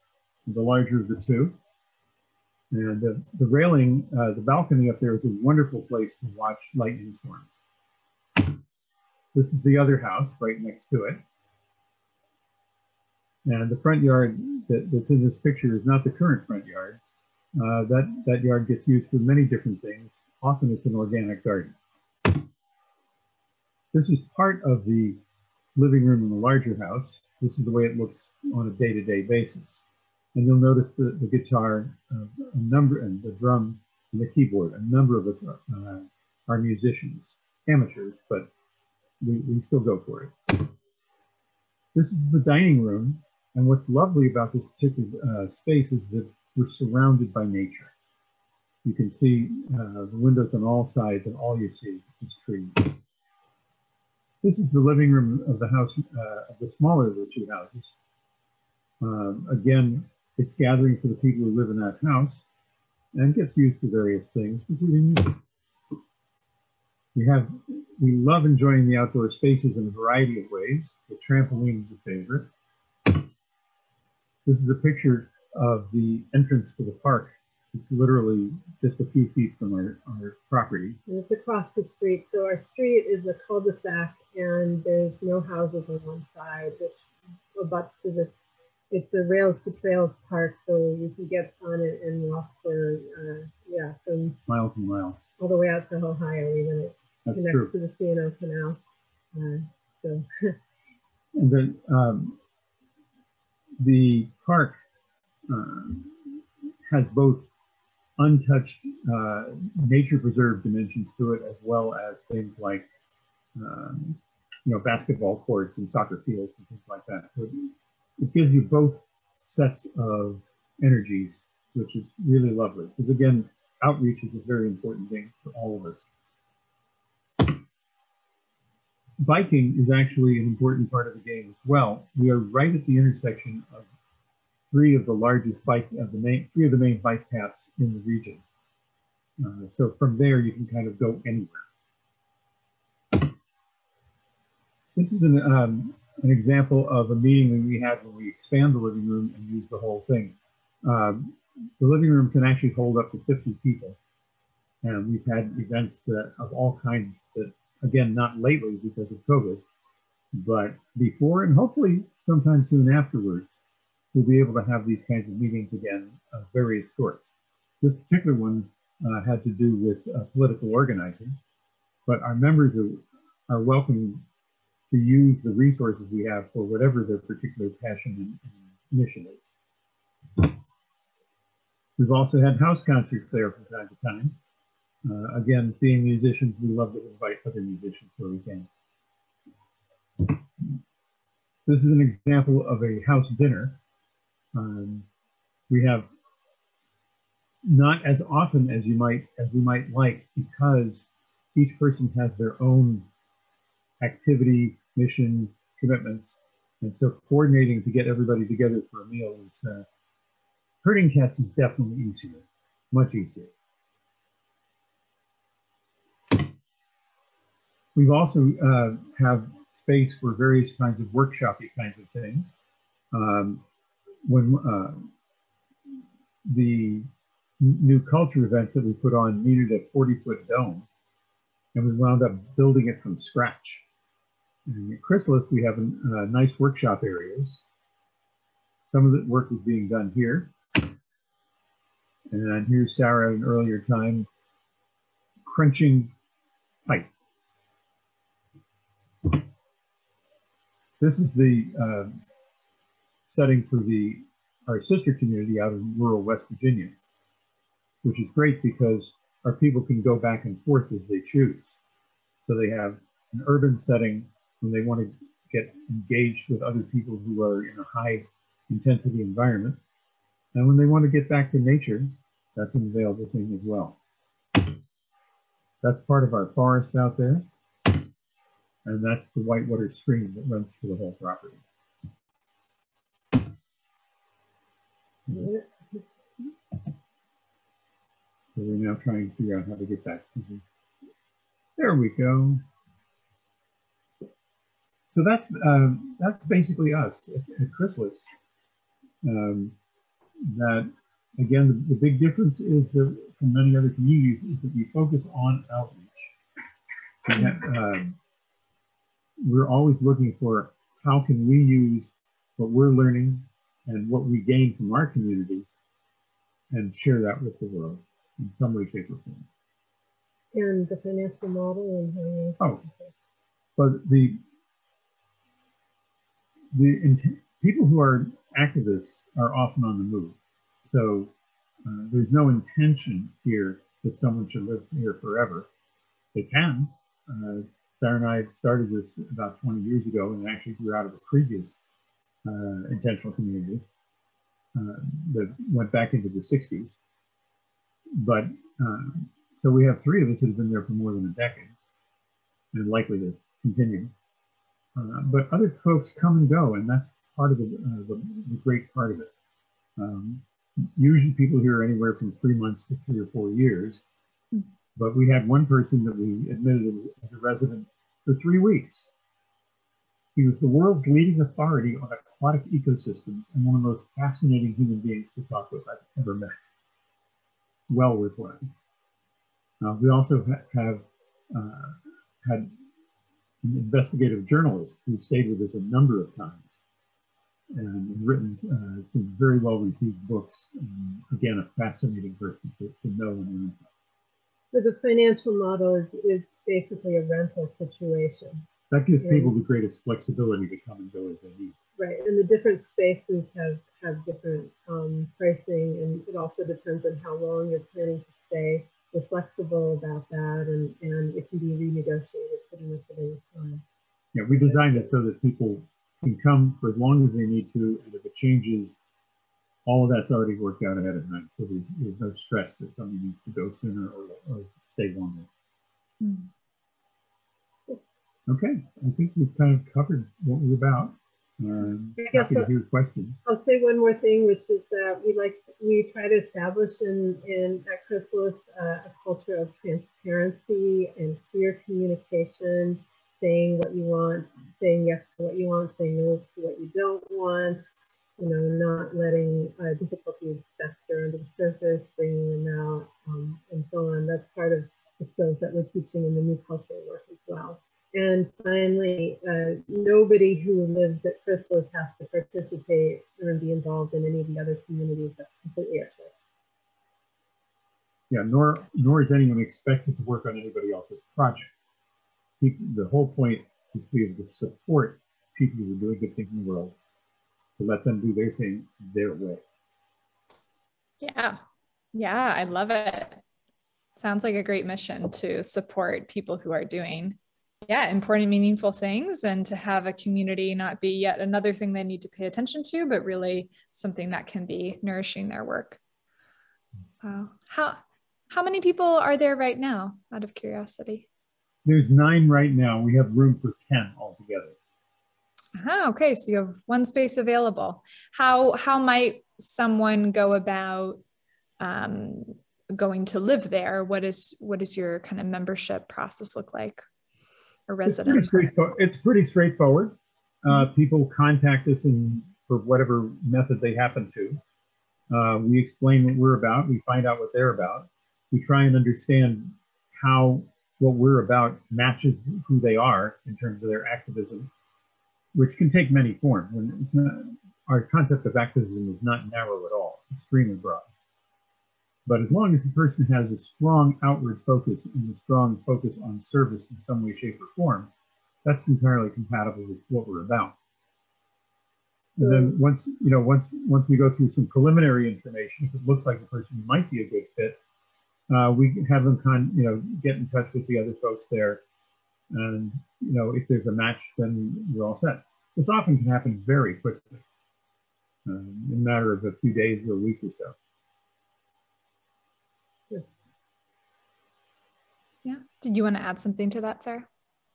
S7: the larger of the two. And the, the railing, uh, the balcony up there is a wonderful place to watch lightning storms. This is the other house right next to it. And the front yard that, that's in this picture is not the current front yard. Uh, that, that yard gets used for many different things. Often it's an organic garden. This is part of the living room in the larger house. This is the way it looks on a day-to-day basis. And you'll notice the, the guitar, uh, a number, and the drum, and the keyboard. A number of us are, uh, are musicians, amateurs, but we, we still go for it. This is the dining room. And what's lovely about this particular uh, space is that we're surrounded by nature. You can see uh, the windows on all sides, and all you see is trees. This is the living room of the house, uh, of the smaller of the two houses. Um, again, it's gathering for the people who live in that house and gets used for various things. We have, we love enjoying the outdoor spaces in a variety of ways. The trampoline is a favorite. This is a picture of the entrance to the park. It's literally just a few feet from our, our property.
S8: And it's across the street. So our street is a cul-de-sac and there's no houses on one side, which abuts to this. It's a rails to trails park, so you can get on it and walk for uh, yeah, from
S7: miles and miles.
S8: all the way out to Ohio, even it
S7: That's
S8: connects
S7: true.
S8: to the C&O Canal. Uh, so
S7: And then um, the park uh, has both untouched uh, nature preserve dimensions to it, as well as things like, um, you know, basketball courts and soccer fields and things like that. So it, it gives you both sets of energies, which is really lovely. Because again, outreach is a very important thing for all of us. Biking is actually an important part of the game as well. We are right at the intersection of three of the largest bike of the main three of the main bike paths in the region. Uh, so from there, you can kind of go anywhere. This is an um, an example of a meeting that we had when we expand the living room and use the whole thing. Um, the living room can actually hold up to 50 people. And we've had events that, of all kinds that again, not lately because of COVID, but before and hopefully sometime soon afterwards, we'll be able to have these kinds of meetings again of various sorts. This particular one uh, had to do with uh, political organizing, but our members are, are welcome to use the resources we have for whatever their particular passion and, and mission is. We've also had house concerts there from time to time. Uh, again, being musicians, we love to invite other musicians where we can. This is an example of a house dinner. Um, we have not as often as you might as we might like because each person has their own activity, mission, commitments, and so coordinating to get everybody together for a meal is uh, herding cats is definitely easier, much easier. We've also uh, have space for various kinds of workshopy kinds of things. Um, when uh, the new culture events that we put on needed a 40 foot dome, and we wound up building it from scratch. And at Chrysalis, we have uh, nice workshop areas. Some of the work is being done here. And here's Sarah at an earlier time crunching pipe. This is the uh, setting for the our sister community out in rural West Virginia, which is great because our people can go back and forth as they choose. So they have an urban setting when they want to get engaged with other people who are in a high intensity environment. And when they want to get back to nature, that's an available thing as well. That's part of our forest out there. And that's the whitewater stream that runs through the whole property. So we're now trying to figure out how to get back to the, there we go. So that's um, that's basically us at, at Chrysalis. Um, that again, the, the, big difference is that from many other communities is that we focus on outreach. Um, we're always looking for how can we use what we're learning and what we gain from our community and share that with the world in some way, shape, or form.
S8: And the financial model and how you.
S7: Oh, but the the people who are activists are often on the move. So uh, there's no intention here that someone should live here forever. They can. Uh, Sarah and I started this about 20 years ago and actually grew out of a previous uh, intentional community uh, that went back into the 60s. But um, so we have three of us that have been there for more than a decade and likely to continue. Uh, but other folks come and go, and that's part of the, uh, the, the, great part of it. Um, usually people here are anywhere from three months to three or four years. But we had one person that we admitted as a resident for three weeks. He was the world's leading authority on aquatic ecosystems and one of the most fascinating human beings to talk with I've ever met. Well worth learning. Uh, we also ha have uh, had an investigative journalist who stayed with us a number of times. and written uh, some very well received books. Um, again, a fascinating person to, to know and learn from.
S8: So the financial model is, is basically a rental situation.
S7: That gives
S8: Yeah.
S7: people the greatest flexibility to come and go as they need.
S8: Right, and the different spaces have, have different um, pricing and it also depends on how long you're planning to stay. We're flexible about that and, and it can be renegotiated pretty much at any time.
S7: Yeah, we designed it so that people can come for as long as they need to, and if it changes, all of that's already worked out ahead of time. So there's, there's no stress that somebody needs to go sooner or, or stay longer.
S1: Hmm.
S7: Okay, I think we've kind of covered what we're about. Um,
S8: I guess
S7: happy to hear questions.
S8: I'll say one more thing, which is that we like to, we try to establish in, in at Chrysalis uh, a culture of transparency and clear communication, saying what you want, saying yes to what you want, saying no to what you don't want, you know, not letting uh, difficulties fester under the surface, bringing them out, um, and so on. That's part of the skills that we're teaching in the new cultural work as well. And finally, uh, nobody who lives at Chrysalis has to participate or be involved in any of the other communities. That's completely our choice.
S7: Yeah, nor nor is anyone expected to work on anybody else's project. The whole point is to be able to support people who are doing good things in the world, to let them do their thing their way.
S1: Yeah. Yeah, I love it. Sounds like a great mission to support people who are doing, yeah, important, meaningful things and to have a community not be yet another thing they need to pay attention to, but really something that can be nourishing their work. Wow. How how many people are there right now, out of curiosity?
S7: There's nine right now. We have room for 10 altogether.
S1: Ah, okay, so you have one space available. How how might someone go about um, going to live there? What is what is your kind of membership process look like? Or
S7: It's pretty,
S1: resident?
S7: straightforward. it's pretty straightforward. Uh, people contact us in, for whatever method they happen to. Uh, we explain what we're about. We find out what they're about. We try and understand how what we're about matches who they are in terms of their activism, which can take many forms. And our concept of activism is not narrow at all, it's extremely broad. But as long as the person has a strong outward focus and a strong focus on service in some way, shape, or form, that's entirely compatible with what we're about. And then once you know, once once we go through some preliminary information, if it looks like the person might be a good fit, uh, we have them con you know get in touch with the other folks there, and you know if there's a match, then we're all set. This often can happen very quickly, um, in a matter of a few days or a week or so.
S1: Yeah. Did you want to add something to that, Sarah?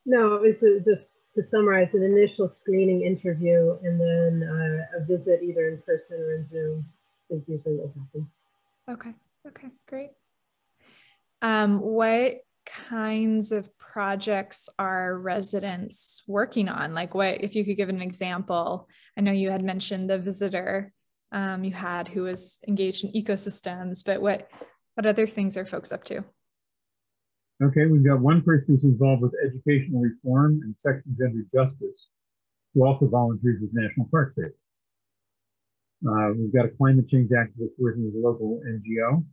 S8: No, it's a- just to summarize an initial screening interview and then uh, a visit either in person or in Zoom is usually what happens.
S1: Okay. Okay. Great. Um, what kinds of projects are residents working on? Like, what if you could give an example? I know you had mentioned the visitor um, you had who was engaged in ecosystems, but what what other things are folks up to?
S7: Okay, we've got one person who's involved with educational reform and sex and gender justice, who also volunteers with National Park Service. Uh, we've got a climate change activist working with a local NGO,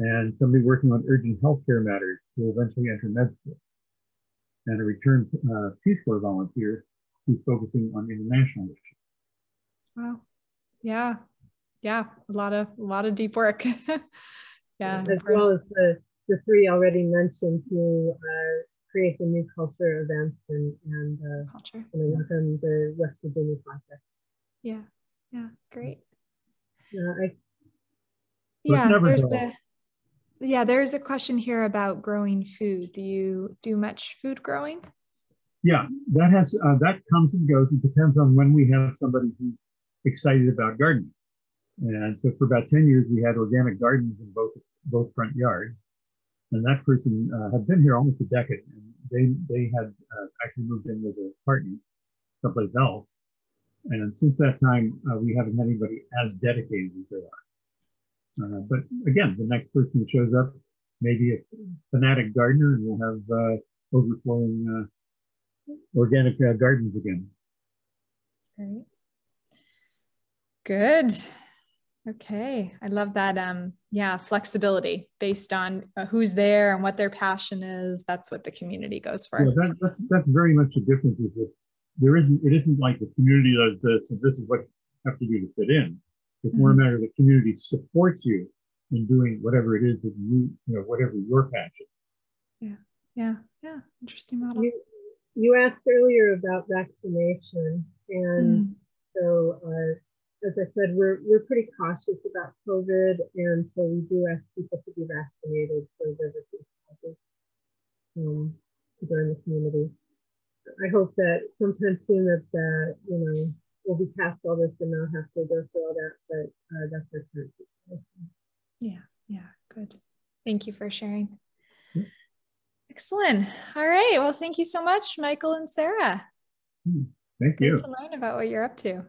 S7: and somebody working on urgent healthcare matters who will eventually enter med school, and a returned uh, Peace Corps volunteer who's focusing on international issues.
S1: Wow. Yeah. Yeah. A lot of a lot of deep work. yeah.
S8: As well as the, the three already mentioned who uh, create the new culture events and, and uh,
S1: culture.
S8: you know, work on the West Virginia project.
S1: Yeah. Yeah. Great.
S8: Uh, I,
S1: yeah there's
S7: dull.
S1: the yeah there's a question here about growing food do you do much food growing
S7: Yeah, that has uh, that comes and goes. It depends on when we have somebody who's excited about gardening. And so for about 10 years, we had organic gardens in both both front yards. And that person uh, had been here almost a decade. And they they had uh, actually moved in with a partner someplace else. And since that time, uh, we haven't had anybody as dedicated as they are. Uh, but again, the next person that shows up may be a fanatic gardener, and we'll have uh, overflowing uh, organic uh, gardens again.
S1: right Good. Okay. I love that. Um, yeah, flexibility based on uh, who's there and what their passion is. That's what the community goes for.
S7: Yeah, that, that's that's very much the difference. Is that there isn't it isn't like the community does this and this is what you have to do to fit in. It's more
S1: Mhm.
S7: a matter of the community supports you in doing whatever it is that you you know whatever your passion. is.
S1: Yeah. Yeah. Yeah. Interesting model.
S8: You, you asked earlier about vaccination, and
S1: Mm.
S8: so uh, as I said, we're we're pretty cautious about COVID, and so we do ask people to be vaccinated for liver causes um, to join the community. I hope that sometime soon that uh, you know we'll be past all this and not have to go through all that, but uh, that's our current situation.
S1: Yeah. Yeah. Good. Thank you for sharing.
S7: Mm.
S1: Excellent. All right. Well, thank you so much, Michael and Sarah.
S7: Thank
S1: Great
S7: you.
S1: to learn about what you're up to.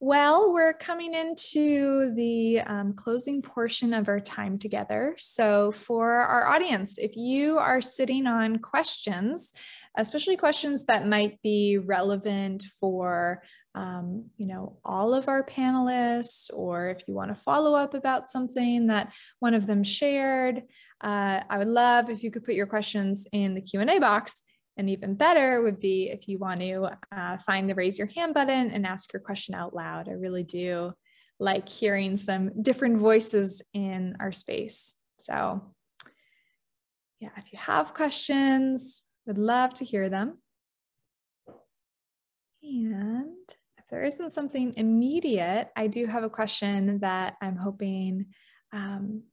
S1: Well, we're coming into the um, closing portion of our time together. So, for our audience, if you are sitting on questions, especially questions that might be relevant for um, you know all of our panelists, or if you want to follow up about something that one of them shared, uh, I would love if you could put your questions in the Q and A box. And even better would be if you want to uh, find the raise your hand button and ask your question out loud. I really do like hearing some different voices in our space. So, yeah, if you have questions, would love to hear them. And if there isn't something immediate, I do have a question that I'm hoping um,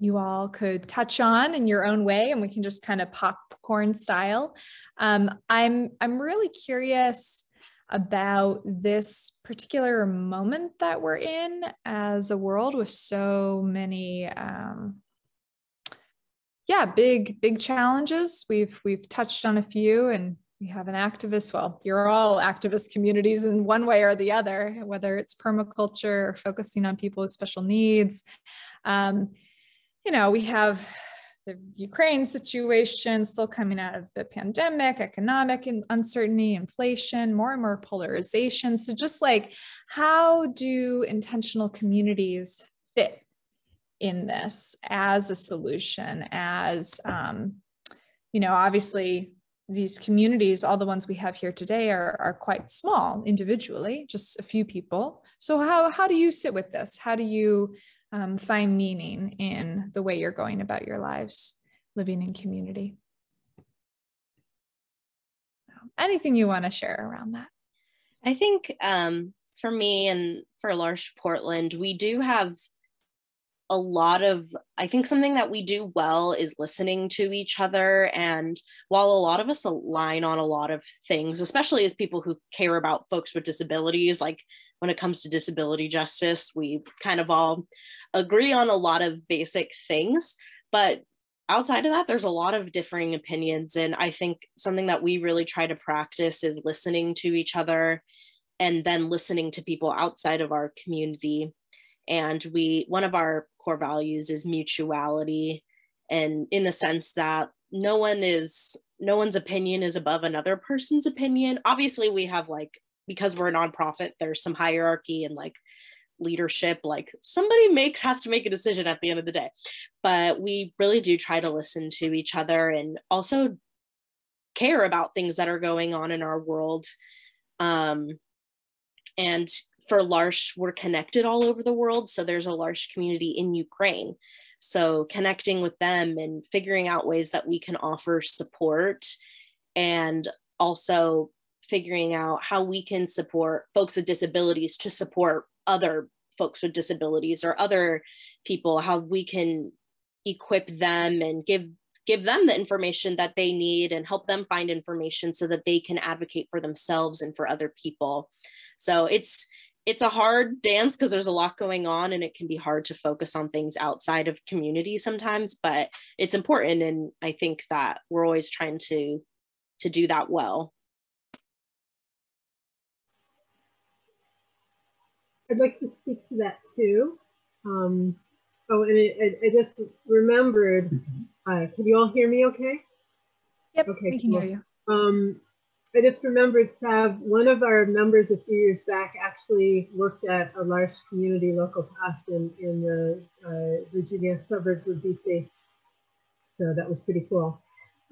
S1: you all could touch on in your own way and we can just kind of popcorn style. Um, I'm, I'm really curious about this particular moment that we're in as a world with so many um, yeah big big challenges we've we've touched on a few and we have an activist well you're all activist communities in one way or the other whether it's permaculture or focusing on people with special needs um, you know, we have the Ukraine situation still coming out of the pandemic, economic uncertainty, inflation, more and more polarization. So, just like how do intentional communities fit in this as a solution? As, um, you know, obviously, these communities, all the ones we have here today, are, are quite small individually, just a few people. So, how, how do you sit with this? How do you um, find meaning in the way you're going about your lives living in community. Anything you want to share around that?
S3: I think um, for me and for L'Arche Portland, we do have a lot of, I think something that we do well is listening to each other. And while a lot of us align on a lot of things, especially as people who care about folks with disabilities, like when it comes to disability justice, we kind of all agree on a lot of basic things. But outside of that, there's a lot of differing opinions. And I think something that we really try to practice is listening to each other and then listening to people outside of our community. And we, one of our core values is mutuality. And in the sense that no one is, no one's opinion is above another person's opinion. Obviously, we have like, because we're a nonprofit, there's some hierarchy and like leadership like somebody makes has to make a decision at the end of the day but we really do try to listen to each other and also care about things that are going on in our world um, and for L'Arche, we're connected all over the world. So there's a L'Arche community in Ukraine. So connecting with them and figuring out ways that we can offer support and also figuring out how we can support folks with disabilities to support other folks with disabilities or other people how we can equip them and give give them the information that they need and help them find information so that they can advocate for themselves and for other people. So it's it's a hard dance because there's a lot going on and it can be hard to focus on things outside of community sometimes but it's important and i think that we're always trying to to do that well
S8: I'd like to speak to that too. Um, oh, and I, I just remembered. Uh, can you all hear me? Okay.
S1: Yep,
S8: Okay,
S1: we can
S8: cool.
S1: hear you.
S8: Um, I just remembered, Sav, one of our members a few years back actually worked at a L'Arche community local pass in, in the uh, Virginia suburbs of DC. So that was pretty cool.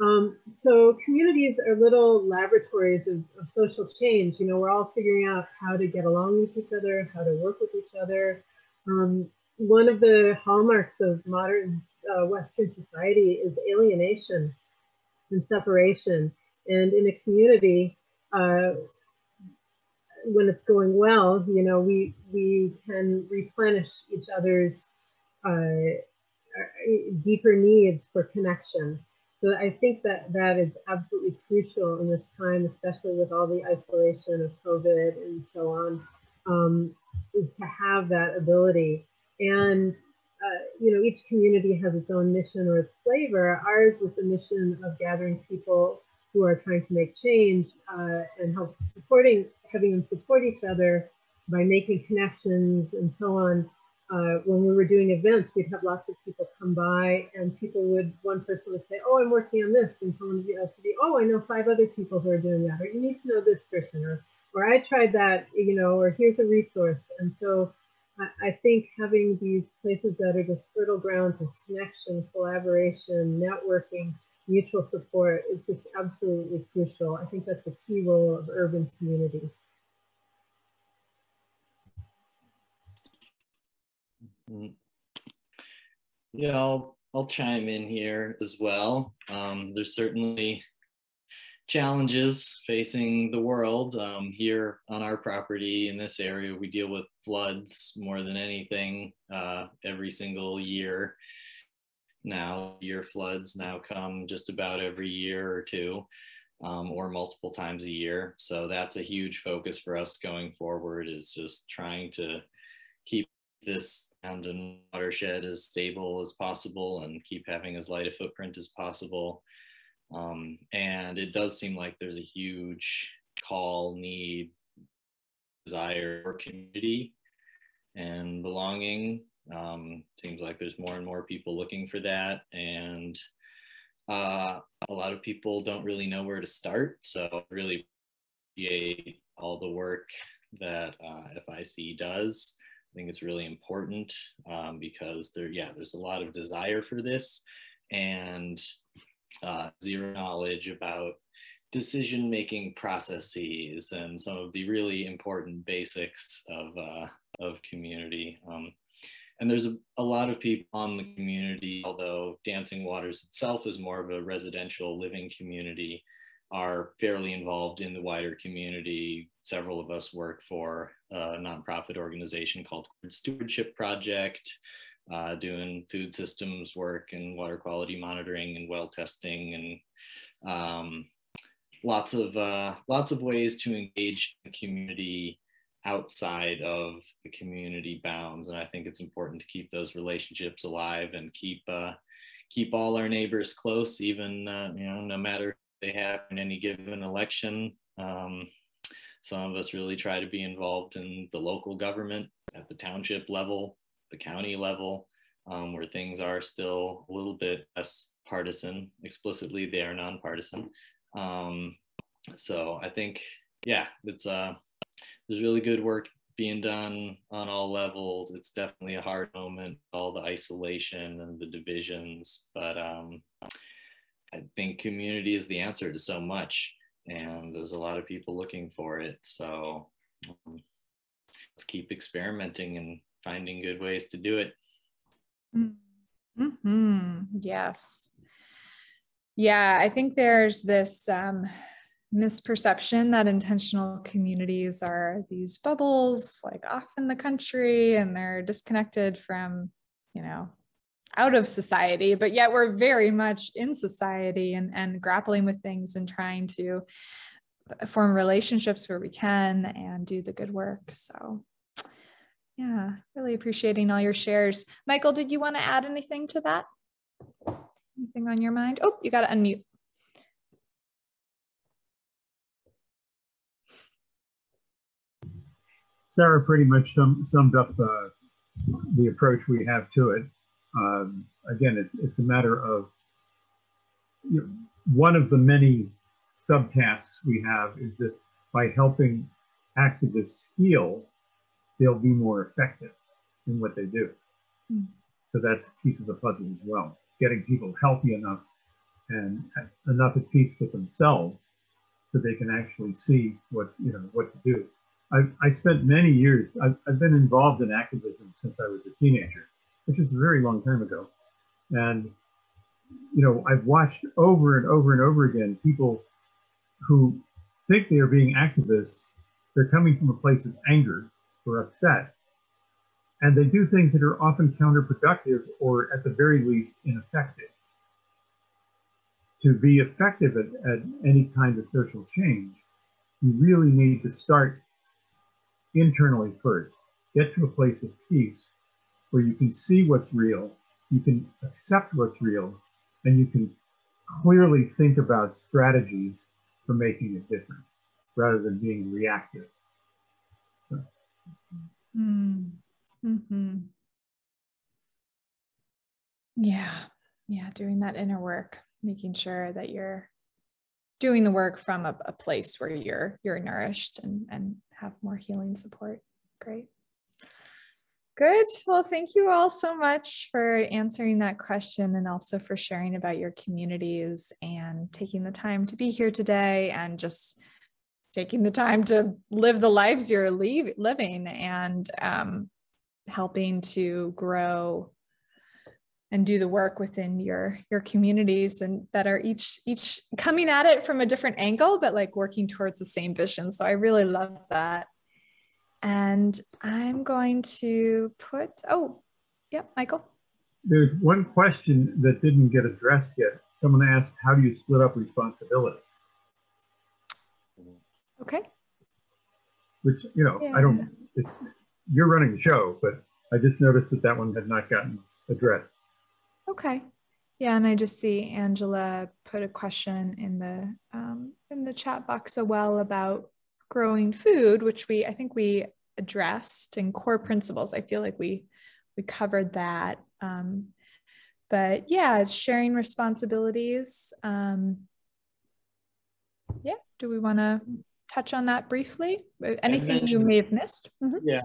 S8: Um, so communities are little laboratories of, of, social change. You know, we're all figuring out how to get along with each other, how to work with each other. Um, one of the hallmarks of modern uh, Western society is alienation and separation. And in a community, uh, when it's going well, you know, we we can replenish each other's uh, deeper needs for connection. So I think that that is absolutely crucial in this time, especially with all the isolation of COVID and so on, um, to have that ability. And uh, you know, each community has its own mission or its flavor. Ours with the mission of gathering people who are trying to make change uh, and help supporting, having them support each other by making connections and so on. Uh, when we were doing events, we'd have lots of people come by and people would, one person would say, oh, I'm working on this. And someone else would be, oh, I know five other people who are doing that. Or you need to know this person. Or, or I tried that, you know, or here's a resource. And so I, I think having these places that are just fertile ground for connection, collaboration, networking, mutual support is just absolutely crucial. I think that's the key role of urban community.
S2: Mm-hmm. Yeah, I'll, I'll chime in here as well. Um, there's certainly challenges facing the world. Um, here on our property in this area, we deal with floods more than anything uh, every single year now year floods now come just about every year or two um, or multiple times a year so that's a huge focus for us going forward is just trying to keep this and watershed as stable as possible and keep having as light a footprint as possible um, and it does seem like there's a huge call need desire for community and belonging um, seems like there's more and more people looking for that, and uh, a lot of people don't really know where to start. So really appreciate all the work that uh, FIC does. Think it's really important um, because there, yeah, there's a lot of desire for this and uh, zero knowledge about decision making processes and some of the really important basics of uh, of community. Um, and there's a, a, lot of people on the community, although Dancing Waters itself is more of a residential living community, are fairly involved in the wider community. Several of us work for a nonprofit organization called Stewardship Project, uh, doing food systems work and water quality monitoring and well testing and um, lots of uh, lots of ways to engage the community outside of the community bounds. And I think it's important to keep those relationships alive and keep uh, keep all our neighbors close, even uh, you know, no matter they have in any given election. Um, some of us really try to be involved in the local government at the township level, the county level, um, where things are still a little bit less partisan. Explicitly, they are nonpartisan. Um, so I think, yeah, it's uh, there's really good work being done on all levels. It's definitely a hard moment, all the isolation and the divisions, but um, I think community is the answer to so much, and there's a lot of people looking for it. So um, let's keep experimenting and finding good ways to do it.
S1: Mm-hmm. Yes. Yeah, I think there's this um, misperception that intentional communities are these bubbles like off in the country and they're disconnected from you know out of society but yet we're very much in society and, and grappling with things and trying to form relationships where we can and do the good work. So yeah really appreciating all your shares. Michael did you want to add anything to that? Anything on your mind? Oh you got to unmute.
S7: Sarah pretty much sum, summed up uh, the approach we have to it. Um, again, it's, it's a matter of you know, one of the many subtasks we have is that by helping activists heal, they'll be more effective in what they do.
S1: Mm.
S7: So that's a piece of the puzzle as well. Getting people healthy enough and enough at peace with themselves so they can actually see what's you know what to do. I, I spent many years. I've, I've been involved in activism since I was a teenager, which is a very long time ago, and you know I've watched over and over and over again people who think they are being activists. They're coming from a place of anger or upset, and they do things that are often counterproductive or at the very least ineffective to be effective at, at any kind of social change, you really need to start internally first. Get to a place of peace where you can see what's real, you can accept what's real, and you can clearly think about strategies for making it different rather than being reactive. So.
S1: Mm. hmm Yeah, yeah, doing that inner work making sure that you're doing the work from a, a place where you're you're nourished and and have more healing support great good. Well thank you all so much for answering that question and also for sharing about your communities and taking the time to be here today and just taking the time to live the lives you're leave, living and um, helping to grow and do the work within your your communities and that are each each coming at it from a different angle but like working towards the same vision. So i really love that and i'm going to put oh yep michael.
S7: There's one question that didn't get addressed yet. Someone asked how do you split up responsibilities?
S1: Okay.
S7: Which you know
S1: yeah.
S7: i don't it's you're running the show but i just noticed that that one had not gotten addressed.
S1: Okay. Yeah, and I just see Angela put a question in the um, in the chat box as well about growing food, which we I think we addressed in core principles. I feel like we we covered that. Um, but yeah, sharing responsibilities. Um, yeah, do we want to touch on that briefly? Anything you may have missed?
S2: Mm-hmm. Yeah,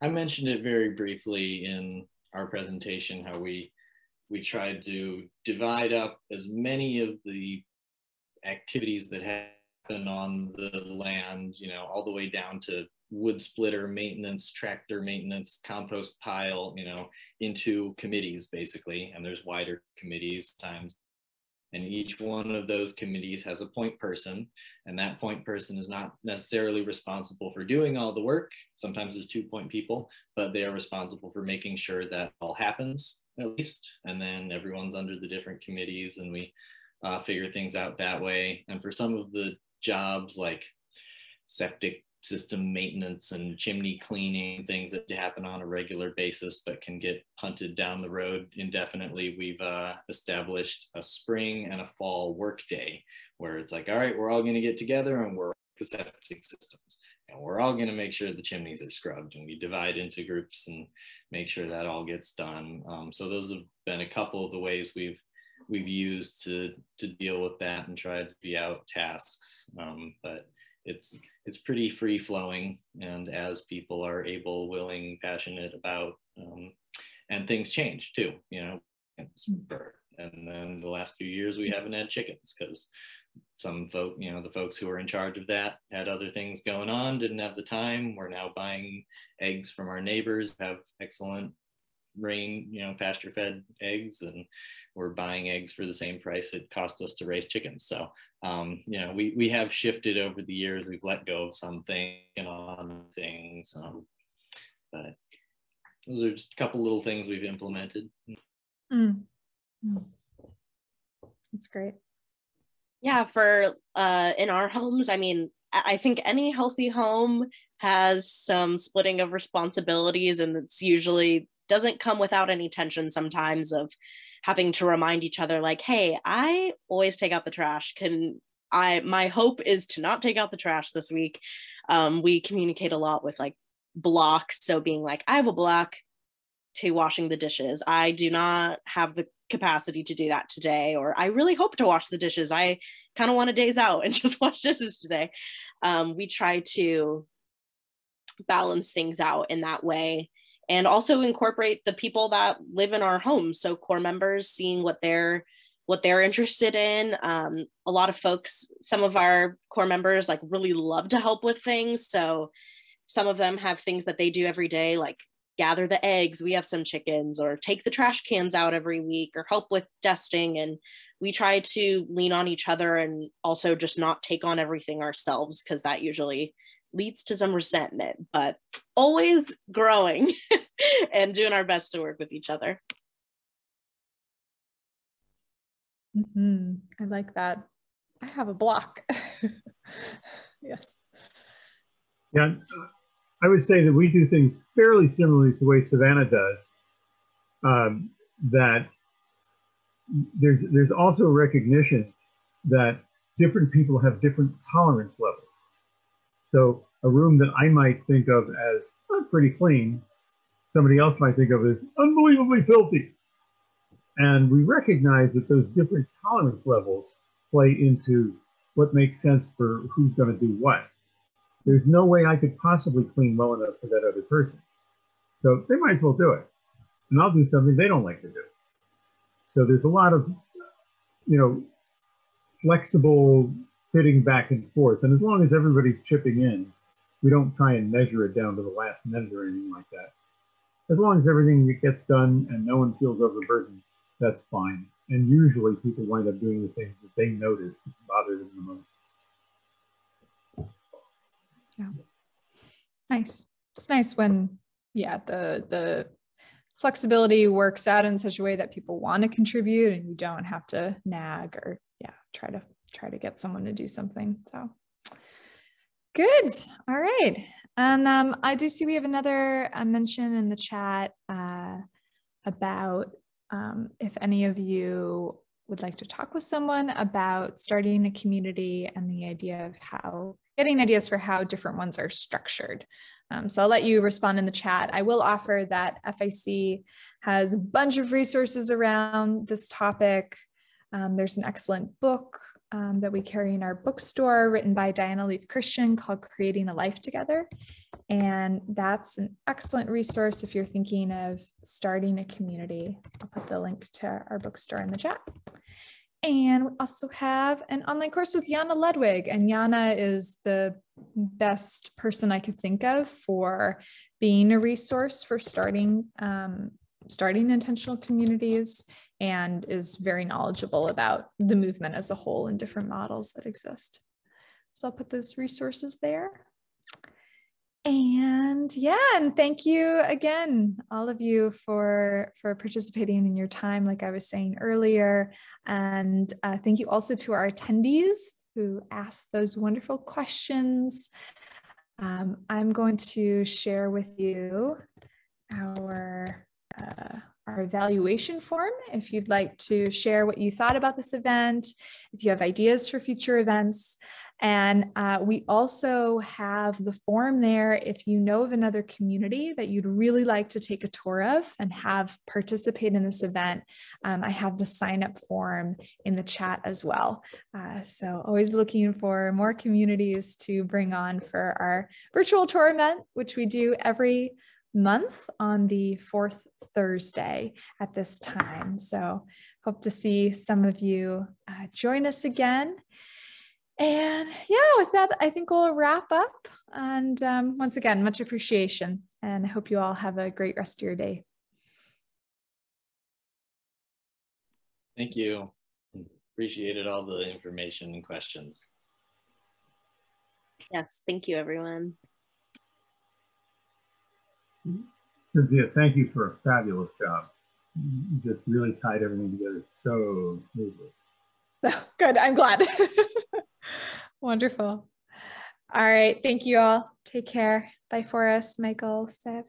S2: I mentioned it very briefly in our presentation how we we tried to divide up as many of the activities that happen on the land, you know, all the way down to wood splitter maintenance, tractor maintenance, compost pile, you know, into committees basically. And there's wider committees times. And each one of those committees has a point person, and that point person is not necessarily responsible for doing all the work. Sometimes there's two point people, but they are responsible for making sure that all happens at least, and then everyone's under the different committees and we uh, figure things out that way. And for some of the jobs like septic system maintenance and chimney cleaning, things that happen on a regular basis but can get punted down the road indefinitely, we've uh, established a spring and a fall work day where it's like, all right, we're all going to get together and we're the septic systems and we're all going to make sure the chimneys are scrubbed and we divide into groups and make sure that all gets done. Um, so those have been a couple of the ways we've we've used to to deal with that and try to be out tasks um, but it's it's pretty free flowing and as people are able willing passionate about um, and things change too you know and then the last few years we haven't had chickens because some folk, you know, the folks who were in charge of that had other things going on, didn't have the time. We're now buying eggs from our neighbors, have excellent rain, you know, pasture fed eggs, and we're buying eggs for the same price it cost us to raise chickens. So, um, you know, we, we have shifted over the years. We've let go of some things and on things, um, but those are just a couple little things we've implemented.
S1: Mm. Mm. That's great.
S3: Yeah, for uh, in our homes, I mean, I think any healthy home has some splitting of responsibilities, and it's usually doesn't come without any tension sometimes of having to remind each other, like, hey, I always take out the trash. Can I, my hope is to not take out the trash this week. Um, we communicate a lot with like blocks. So being like, I have a block to washing the dishes. I do not have the capacity to do that today, or I really hope to wash the dishes. I kind of want a days out and just wash dishes today. Um, we try to balance things out in that way and also incorporate the people that live in our homes. So core members seeing what they're what they're interested in. Um, a lot of folks, some of our core members like really love to help with things. So some of them have things that they do every day, like gather the eggs. We have some chickens, or take the trash cans out every week, or help with dusting. And we try to lean on each other and also just not take on everything ourselves because that usually leads to some resentment, but always growing and doing our best to work with each other.
S1: Mm-hmm. I like that. I have a block. yes.
S7: Yeah, I would say that we do things fairly similarly to the way Savannah does. Um, that there's there's also recognition that different people have different tolerance levels. So a room that I might think of as pretty clean, somebody else might think of as unbelievably filthy. And we recognize that those different tolerance levels play into what makes sense for who's going to do what. There's no way I could possibly clean well enough for that other person. So they might as well do it. And I'll do something they don't like to do. So there's a lot of, you know, flexible fitting back and forth. And as long as everybody's chipping in, we don't try and measure it down to the last minute or anything like that. As long as everything gets done and no one feels overburdened, that's fine. And usually people wind up doing the things that they notice bother them the most.
S1: Yeah. Nice. It's nice when, yeah, the the flexibility works out in such a way that people want to contribute and you don't have to nag or yeah, try to try to get someone to do something. So good. All right. And um, I do see we have another uh, mention in the chat uh, about um, if any of you would like to talk with someone about starting a community and the idea of how getting ideas for how different ones are structured. Um, so I'll let you respond in the chat. I will offer that FIC has a bunch of resources around this topic. Um, there's an excellent book um, that we carry in our bookstore written by Diana Leafe Christian called Creating a Life Together. And that's an excellent resource if you're thinking of starting a community. I'll put the link to our bookstore in the chat. And we also have an online course with Yana Ludwig. And Yana is the best person I could think of for being a resource for starting um, starting intentional communities and is very knowledgeable about the movement as a whole and different models that exist. So I'll put those resources there. And yeah, and thank you again, all of you for for participating in your time, like I was saying earlier. And uh, thank you also to our attendees who asked those wonderful questions. Um, I'm going to share with you our uh, our evaluation form if you'd like to share what you thought about this event, if you have ideas for future events. And uh, we also have the form there if you know of another community that you'd really like to take a tour of and have participate in this event. Um, I have the sign up form in the chat as well. Uh, so always looking for more communities to bring on for our virtual tour event, which we do every month on the fourth Thursday at this time. So hope to see some of you uh, join us again. And yeah, with that, I think we'll wrap up. And um, once again, much appreciation. And I hope you all have a great rest of your day.
S2: Thank you. Appreciated all the information and questions.
S3: Yes, thank you, everyone.
S7: Cynthia, thank you for a fabulous job. You just really tied everything together so smoothly.
S1: Oh, good. I'm glad. Wonderful. All right. Thank you all. Take care. Bye, for us, Michael, Seth.